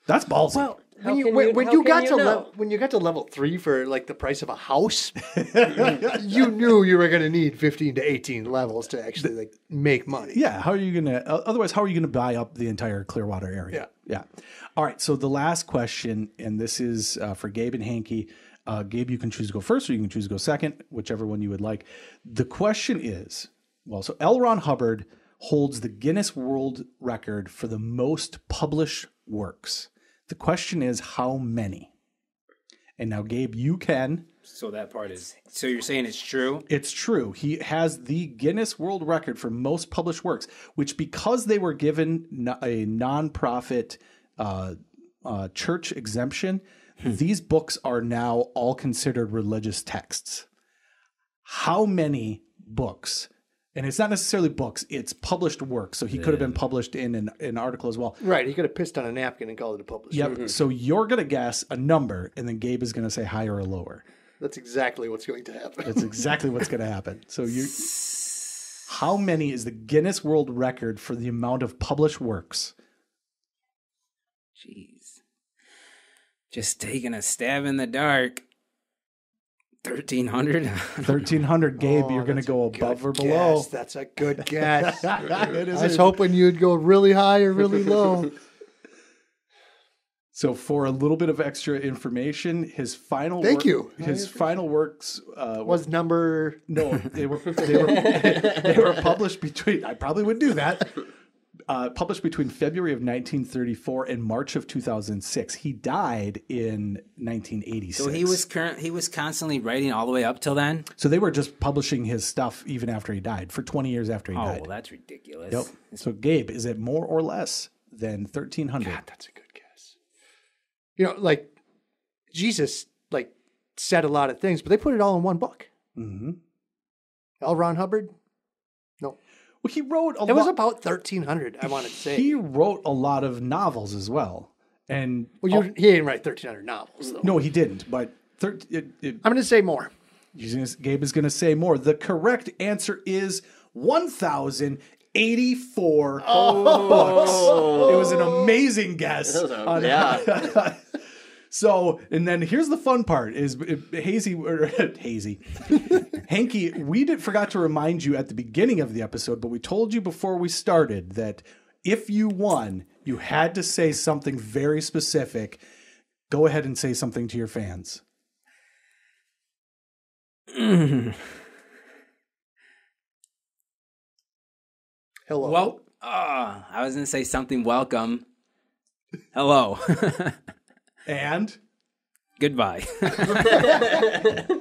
that's ballsy. Well, when you when, you- when you got you to know? level when you got to level three for like the price of a house, you knew you were going to need fifteen to eighteen levels to actually like make money. yeah, how are you going to otherwise how are you going to buy up the entire Clearwater area? Yeah. All right, so the last question and this is uh, for Gabe and Hanky. Uh, Gabe, you can choose to go first or you can choose to go second, whichever one you would like. The question is, well, so L. Ron Hubbard holds the Guinness World Record for the most published works. The question is how many? And now, Gabe, you can So that part is. So you're saying it's true? It's true. He has the Guinness World Record for most published works, which because they were given a nonprofit uh, uh, church exemption, these books are now all considered religious texts. How many books? And it's not necessarily books; it's published work. So he could have been published in an, an article as well. Right, he could have pissed on a napkin and called it a published. Yep. Mm-hmm. So you're gonna guess a number, and then Gabe is gonna say higher or lower. That's exactly what's going to happen. That's exactly what's going to happen. So you, how many is the Guinness World Record for the amount of published works? Jeez. Just taking a stab in the dark. 1300? Thirteen hundred. Gabe, Oh, you're going to go above or below. guess. That's a good guess. I was hoping you'd go really high or really low. So for a little bit of extra information, his final Thank work- you. His final works uh, was number no, they were they were they were published between. I probably would do that. Uh, published between February of 1934 and March of 2006. He died in 1986. so he was current. He was constantly writing all the way up till then. So they were just publishing his stuff even after he died for 20 years after he Oh, died. well, that's ridiculous. Yep. So Gabe, is it more or less than 1300? That's a good guess. You know, like Jesus, like said a lot of things, but they put it all in one book. Mm-hmm. L. Ron Hubbard. No, Well, he wrote a lot. it was lot. about thirteen hundred. I want to say. he wrote a lot of novels as well. And Well, you, he didn't write 1,300 novels, though. no, he didn't. But thir- it, it, I'm going to say more. he's gonna, Gabe is going to say more. The correct answer is one thousand eighty-four books. It was an amazing guess. A- on- yeah. So, and then here's the fun part: is uh, hazy or hazy, Hanky. We did forgot to remind you at the beginning of the episode, but we told you before we started that if you won, you had to say something very specific. Go ahead and say something to your fans. Hello. Well, uh, I was gonna say something. Welcome. Hello. And Goodbye.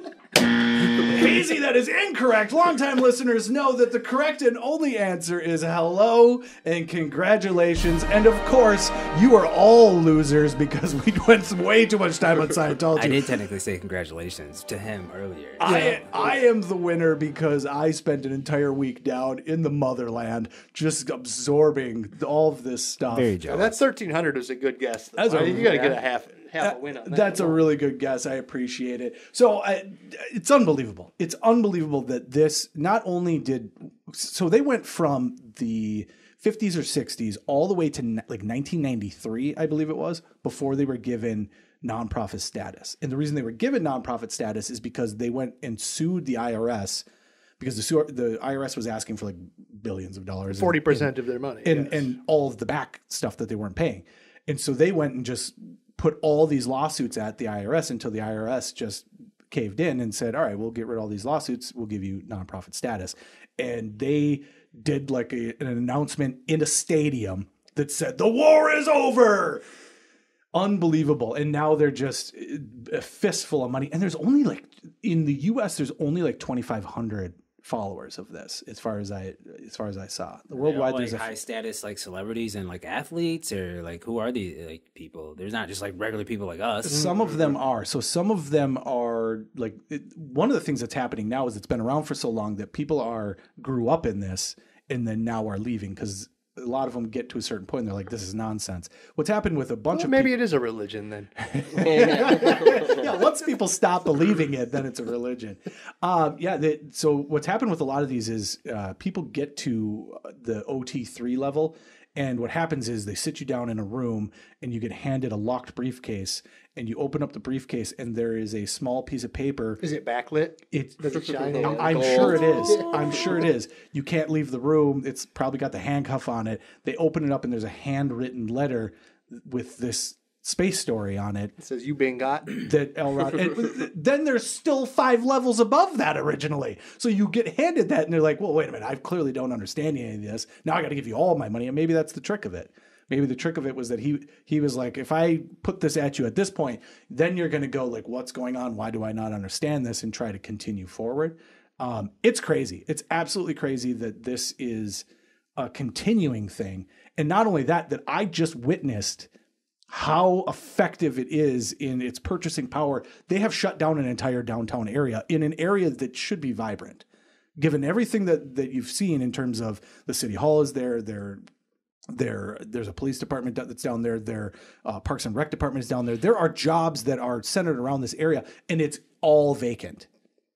Hazy, that is incorrect. Longtime listeners know that the correct and only answer is hello and congratulations. And of course, you are all losers because we went way too much time on Scientology. I did technically say congratulations to him earlier. I, I am the winner because I spent an entire week down in the motherland just absorbing all of this stuff. Very Now, jealous. that 1,300 is a good guess. though. That's a- I mean, you got to get a half, half a win on that. That's a really good guess. I appreciate it. So I, it's unbelievable. It's unbelievable that this not only did so they went from the 50s or 60s all the way to like 1993, I believe it was, before they were given nonprofit status. And the reason they were given nonprofit status is because they went and sued the IRS because the su- the IRS was asking for like billions of dollars. 40% of their money. and yes. and all of the back stuff that they weren't paying. And so they went and just put all these lawsuits at the IRS until the IRS just caved in and said, "All right, we'll get rid of all these lawsuits. We'll give you nonprofit status." And they did like a, an announcement in a stadium that said, "The war is over." Unbelievable. And now they're just uh, a fistful of money. And there's only like in the US there's only like 2500 followers of this as far as I as far as I saw. The worldwide like there's a high status like celebrities and like athletes or like who are these like people? There's not just like regular people like us. Some of mm-hmm. them are. So some of them are like it, one of the things that's happening now is it's been around for so long that people are grew up in this and then now are leaving because a lot of them get to a certain point and they're like, this is nonsense. What's happened with a bunch Well, of maybe peop- it is a religion then. yeah, once people stop believing it, then it's a religion. Um, yeah. The, so what's happened with a lot of these is uh, people get to the OT three level, and what happens is they sit you down in a room, and you get handed a locked briefcase, and you open up the briefcase, and there is a small piece of paper. Is it backlit? It, Does it shine? I'm sure it is. I'm sure it is. You can't leave the room. It's probably got the handcuff on it. They open it up, and there's a handwritten letter with this space story on it It says you been got. that L. Ron. and then there's still five levels above that originally. So you get handed that, and they're like, "Well, wait a minute. I clearly don't understand any of this. Now I got to give you all my money." And maybe that's the trick of it. Maybe the trick of it was that he he was like, "If I put this at you at this point, then you're going to go like, what's going on? Why do I not understand this?" And try to continue forward. Um, it's crazy. It's absolutely crazy that this is a continuing thing, and not only that, that I just witnessed how effective it is in its purchasing power. They have shut down an entire downtown area in an area that should be vibrant. Given everything that that you've seen in terms of the city hall is there, there there there's a police department that's down there their uh, parks and rec department is down there there are jobs that are centered around this area and it's all vacant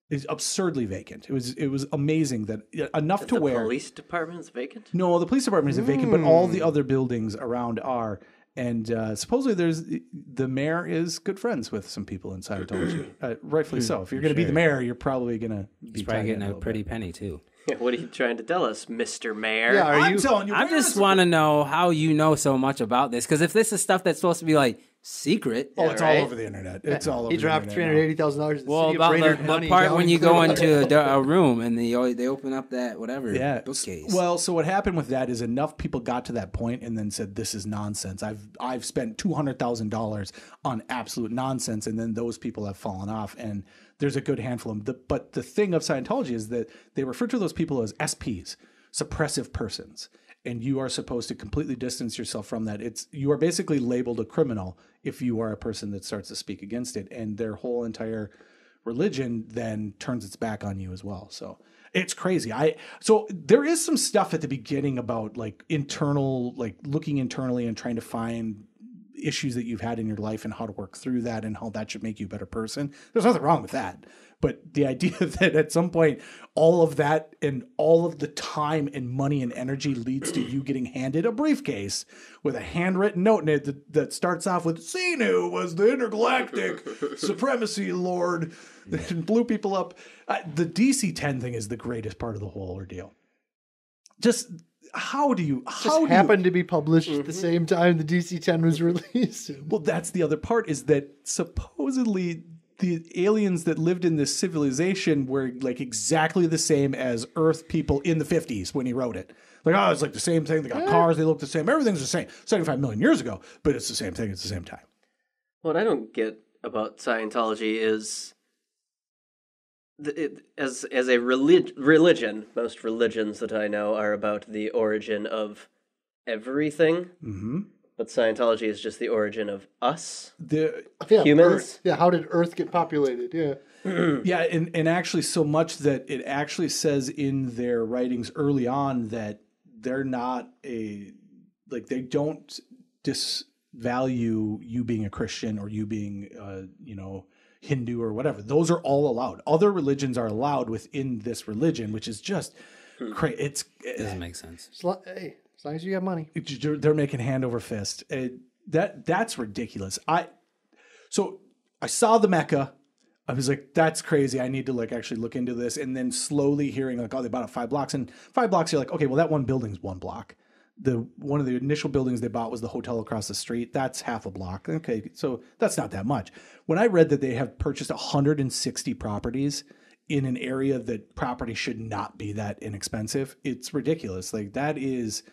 it's absurdly vacant it was it was amazing that enough to where the where police department is vacant. no, the police department isn't vacant, but all the other buildings around are. And uh, supposedly, there's the mayor is good friends with some people in Scientology, uh, rightfully so. If you're going to be the mayor, you're probably going to be He's probably getting a little pretty bit. penny too. what are you trying to tell us, Mister Mayor? Yeah, are I'm you? telling you, I just want to know how you know so much about this because if this is stuff that's supposed to be like secret, Oh, it's right? all over the internet. It's all over. He the dropped internet three now. hundred eighty thousand dollars. well, city about of the, Brainerd the money part when you go into a, a room and they oh, they open up that whatever Yeah. bookcase. Well, so what happened with that is enough people got to that point and then said, "This is nonsense. I've I've spent two hundred thousand dollars on absolute nonsense," and then those people have fallen off. And there's a good handful of them. The, but the thing of Scientology is that they refer to those people as SPs, suppressive persons, and you are supposed to completely distance yourself from that. It's you are basically labeled a criminal if you are a person that starts to speak against it, and their whole entire religion then turns its back on you as well. So it's crazy. I so there is some stuff at the beginning about like internal, like looking internally and trying to find issues that you've had in your life and how to work through that and how that should make you a better person. There's nothing wrong with that. But the idea that at some point all of that and all of the time and money and energy leads to you getting handed a briefcase with a handwritten note in it that, that starts off with Xenu was the intergalactic supremacy lord that blew people up. Uh, the DC 10 thing is the greatest part of the whole ordeal. Just how do you how Just do you, happened to be published at the same time the DC-10 was released. Well, that's the other part is that supposedly the aliens that lived in this civilization were like exactly the same as Earth people in the 50s when he wrote it. Like, oh, it's like the same thing. They got cars, they look the same. Everything's the same. 75 million years ago, but it's the same thing. It's the same time. What I don't get about Scientology is the, it, as as a relig- religion, most religions that I know are about the origin of everything. Mm-hmm. But Scientology is just the origin of us. The, Yeah, Humans? Earth- yeah, how did Earth get populated? Yeah. yeah, and, and actually so much that it actually says in their writings early on that they're not a like they don't disvalue you being a Christian or you being uh, you know Hindu or whatever. Those are all allowed. Other religions are allowed within this religion, which is just crazy. It's Doesn't make sense. As lo- hey, as long as you have money. they're making hand over fist. It, that that's ridiculous. I so I saw the Mecca. I was like, that's crazy. I need to like actually look into this. And then slowly hearing like, oh, they bought it five blocks. And five blocks, you're like, okay, well, that one building's one block. The one of the initial buildings they bought was the hotel across the street. That's half a block. Okay, so that's not that much. When I read that they have purchased 160 properties in an area that property should not be that inexpensive, it's ridiculous. Like that is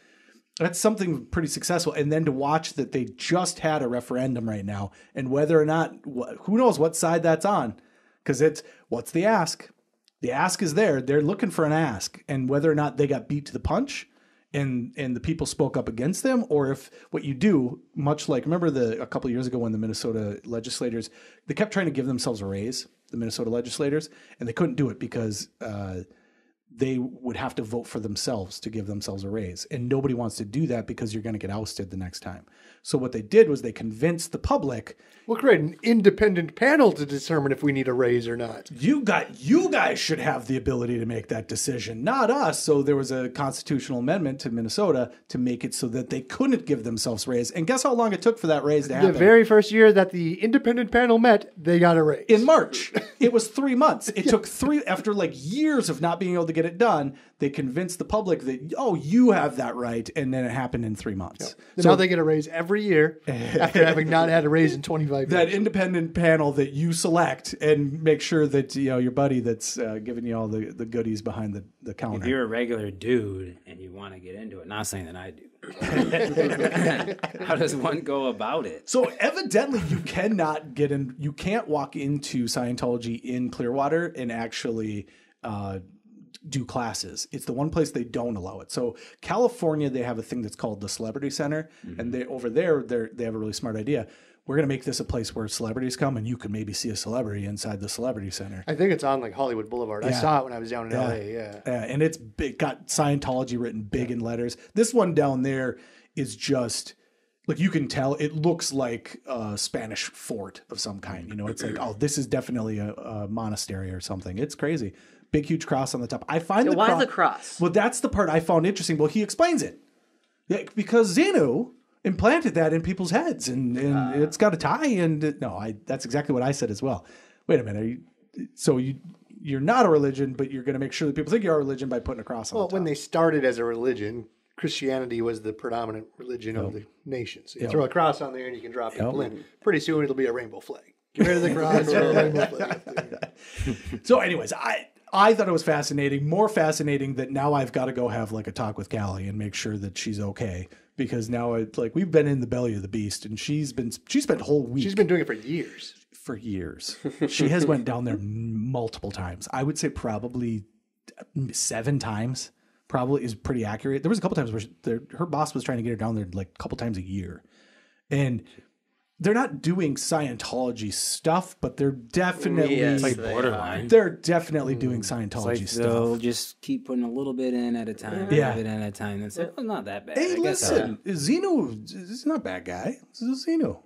that's something pretty successful. And then to watch that they just had a referendum right now, and whether or not who knows what side that's on, because it's what's the ask? The ask is there. They're looking for an ask, and whether or not they got beat to the punch, and and the people spoke up against them, or if what you do, much like remember the a couple years ago when the Minnesota legislators they kept trying to give themselves a raise, the Minnesota legislators, and they couldn't do it because. Uh, they would have to vote for themselves to give themselves a raise. And nobody wants to do that because you're going to get ousted the next time. So what they did was they convinced the public, We'll create an independent panel to determine if we need a raise or not. you got you guys should have the ability to make that decision, not us. So there was a constitutional amendment to Minnesota to make it so that they couldn't give themselves raise. And guess how long it took for that raise to happen? The very first year that the independent panel met, they got a raise. in March. It was three months. It took three after like years of not being able to get it done. They convinced the public that oh, you have that right, and then it happened in three months. So now they get a raise every year after having not had a raise in 25 years. That independent panel that you select and make sure that you know your buddy that's uh, giving you all the, the goodies behind the, the If counter. you're a regular dude and you want to get into it, not saying that I do. How does one go about it? So evidently, you cannot get in. You can't walk into Scientology in Clearwater and actually uh, do classes. It's the one place they don't allow it. So California, they have a thing that's called the Celebrity Center, and they over there, they they have a really smart idea. We're going to make this a place where celebrities come, and you can maybe see a celebrity inside the Celebrity Center. I think it's on like Hollywood Boulevard. I saw it when I was down in Yeah. LA. Yeah. Uh, and it's big, got Scientology written big in letters. This one down there is just like you can tell it looks like a Spanish fort of some kind. You know, it's like oh, this is definitely a, a monastery or something. It's crazy. Big huge cross on the top. I find So the why cro- the cross? Well, that's the part I found interesting. Well, he explains it. Yeah, because Xenu implanted that in people's heads, and, and Ah. it's got a tie. And no, I that's exactly what I said as well. Wait a minute, are you, so you you're not a religion, but you're going to make sure that people think you are a religion by putting a cross on Well, the when they started as a religion, Christianity was the predominant religion of the nation. So you throw a cross on there and you can drop people in. Pretty soon it'll be a rainbow flag. Get rid of the cross, a rainbow flag. So, anyways, I I thought it was fascinating. More fascinating that now I've got to go have like a talk with Callie and make sure that she's okay because now it's like we've been in the belly of the beast and she's been she spent a whole week She's been doing it for years. for years. she has went down there multiple times. I would say probably uh, seven times. Probably is pretty accurate. There was a couple times where she, there, her boss was trying to get her down there like a couple times a year, and they're not doing Scientology stuff, but they're definitely Yes, Like they borderline. they're definitely doing It's Scientology like they'll stuff. just keep putting a little bit in at a time, Yeah. a bit in at a time. It's like, well, not that bad. Hey, I guess uh, listen, Xenu is not a bad guy. This is Xenu.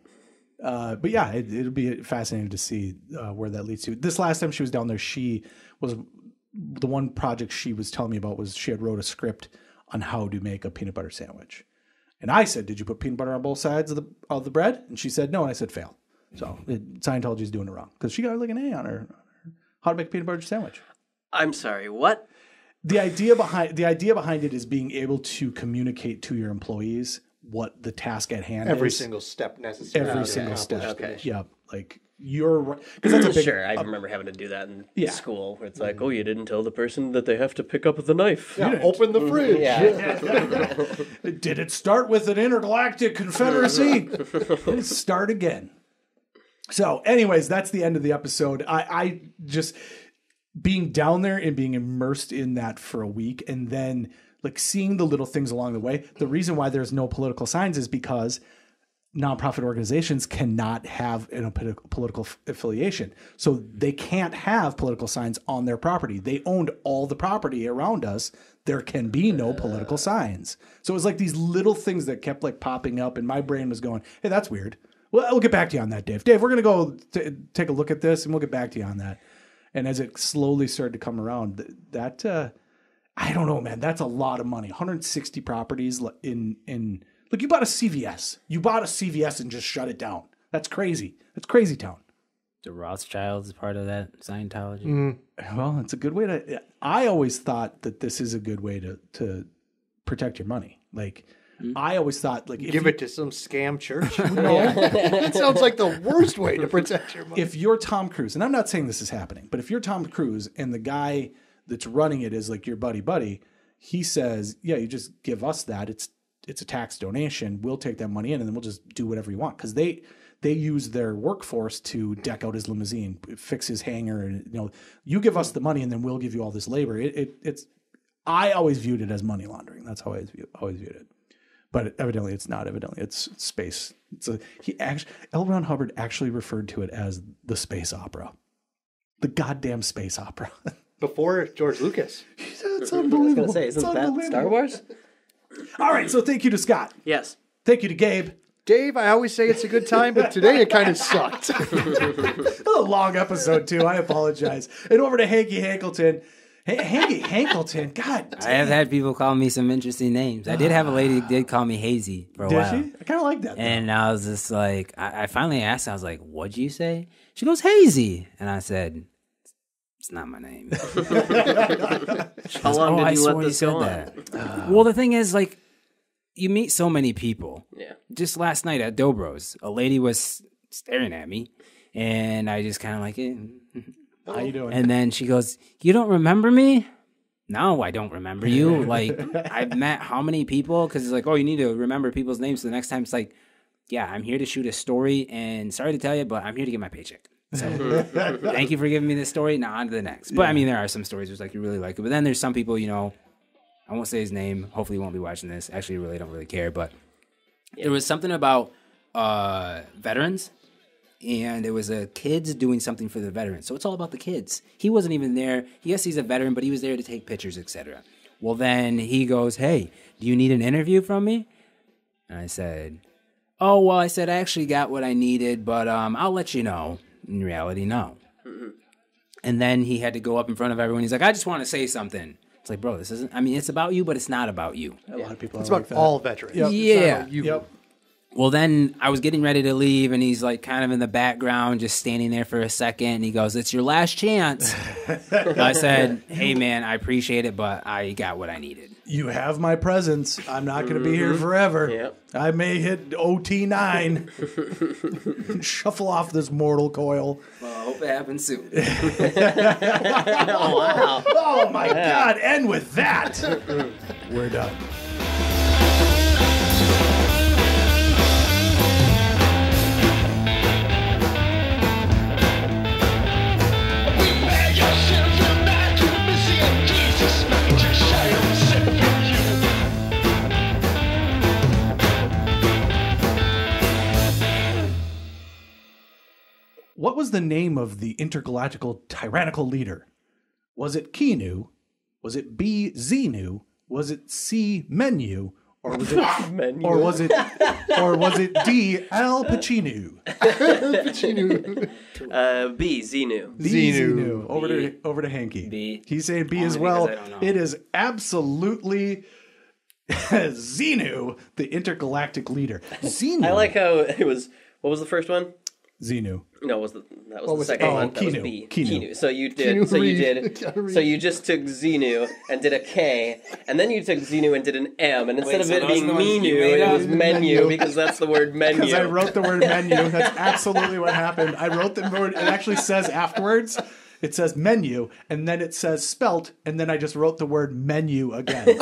Uh, but yeah, it, it'll be fascinating to see uh, where that leads to. This last time she was down there, she was the one project she was telling me about was she had wrote a script on how to make a peanut butter sandwich, and I said, "Did you put peanut butter on both sides of the of the bread?" And she said, "No," and I said, "Fail." So it, Scientology is doing it wrong because she got like an A on her, on her how to make a peanut butter sandwich. I'm sorry, what? the idea behind the idea behind it is being able to communicate to your employees what the task at hand Every is. single step necessary. every to single accomplish step. Okay. Yeah, like you're because that's a big sure, I remember having to do that in Yeah. school where it's like, mm-hmm. oh, you didn't tell the person that they have to pick up the knife. Yeah, open the mm-hmm. fridge. Yeah. Did it start with an intergalactic confederacy? Start again. So, anyways, that's the end of the episode. I, I just being down there and being immersed in that for a week and then like seeing the little things along the way. The reason why there's no political signs is because nonprofit organizations cannot have a politi- political affiliation. So they can't have political signs on their property. They owned all the property around us. There can be no political signs. So it was like these little things that kept like popping up, and my brain was going, "Hey, that's weird." Well, we'll get back to you on that, Dave. Dave, we're gonna go t- take a look at this, and we'll get back to you on that. And as it slowly started to come around, th- that uh, I don't know, man. That's a lot of money. 160 properties in in look. You bought a CVS. You bought a CVS and just shut it down. That's crazy. That's crazy town. the Rothschilds is part of that Scientology. Mm. Well, it's a good way to. I always thought that this is a good way to to protect your money. Like I always thought, like if Give you- it to some scam church. No, that sounds like the worst way to protect your money. if you're Tom Cruise, and I'm not saying this is happening, but if you're Tom Cruise and the guy that's running it is like your buddy buddy, he says, "Yeah, you just give us that. It's it's a tax donation. We'll take that money in, and then we'll just do whatever you want." Because they they use their workforce to deck out his limousine, fix his hangar, and you know, you give us the money, and then we'll give you all this labor. It, it it's I always viewed it as money laundering. That's how I always, view, always viewed it. But evidently, it's not. Evidently, it's space. It's a he actually L. Ron Hubbard actually referred to it as the space opera, the goddamn space opera. Before George Lucas. it's I was gonna say, isn't that. Star Wars? All right, so thank you to Scott. Yes. Thank you to Gabe. Dave, I always say it's a good time, but today it kind of sucked. A long episode too. I apologize. And over to Hanky Hankleton. Hey, Hanky Hankleton. God, I have had people call me some interesting names. I did have a lady that did call me Hazy for a did while. she? I kind of like that. though. And I was just like, I, I finally asked, I was like, what'd you say? She goes, Hazy. And I said, it's not my name. How long oh, did I you let this said go on? that. well, the thing is, like, you meet so many people. Yeah. Just last night at Dobro's, a lady was staring at me, and I just kind of like it. Eh, how you doing? And then she goes, "You don't remember me?" No, I don't remember you. Like I've met how many people? Because it's like, oh, you need to remember people's names. So the next time it's like, yeah, I'm here to shoot a story, and sorry to tell you, but I'm here to get my paycheck. So thank you for giving me this story. Now on to the next. But I mean, there are some stories where it's like you really like it, but then there's some people, you know, I won't say his name. Hopefully, he won't be watching this. Actually, really don't really care. But there was something about uh, veterans, and it was a kids doing something for the veterans. So it's all about the kids. He wasn't even there. Yes, he's a veteran, but he was there to take pictures, etc. Well, then he goes, "Hey, do you need an interview from me?" And I said, "Oh, well, I said I actually got what I needed, but um, I'll let you know." In reality, no. Mm-hmm. And then he had to go up in front of everyone. He's like, "I just want to say something." It's like, bro, this isn't. I mean, it's about you, but it's not about you. a lot of people. It's about like all veterans. Yep. Yeah. you. Yep. Well, then I was getting ready to leave, and he's like kind of in the background, just standing there for a second. And he goes, "It's your last chance." I said, "Hey, man, I appreciate it, but I got what I needed." You have my presence. I'm not going to be here mm-hmm. forever. Yep. I may hit OT nine. Shuffle off this mortal coil. Well, I hope it happens soon. Oh wow. Oh my God! And with that, we're done. Was the name of the intergalactical tyrannical leader? Was it Keanu? Was it B Xenu? Was it C Menu? Or was it Menu. or was it or was it D Al Pacino? Pacino. Uh, B. Xenu. B Xenu. Xenu. Over to over to Hanky. B. He's saying B as well. because I don't know. It is absolutely Xenu, the intergalactic leader. Xenu. I like how it was. What was the first one? Xenu. No, it was the that was What the was- second oh, one. That was Keanu. B. Keanu. So you did. Keanu so you did. So you just took Xenu and did a K, and then you took Xenu and did an M, and instead Wait, of so it being are the ones you menu, it was menu because that's the word menu. Because I wrote the word menu. That's absolutely what happened. I wrote the word. It actually says afterwards. It says menu, and then it says spelt, and then I just wrote the word menu again.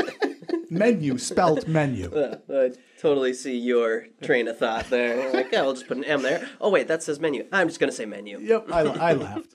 menu spelt menu. I totally see your train of thought there. Like, yeah, we'll just put an M there. Oh wait, that says menu. I'm just gonna say menu. Yep, I, I laughed.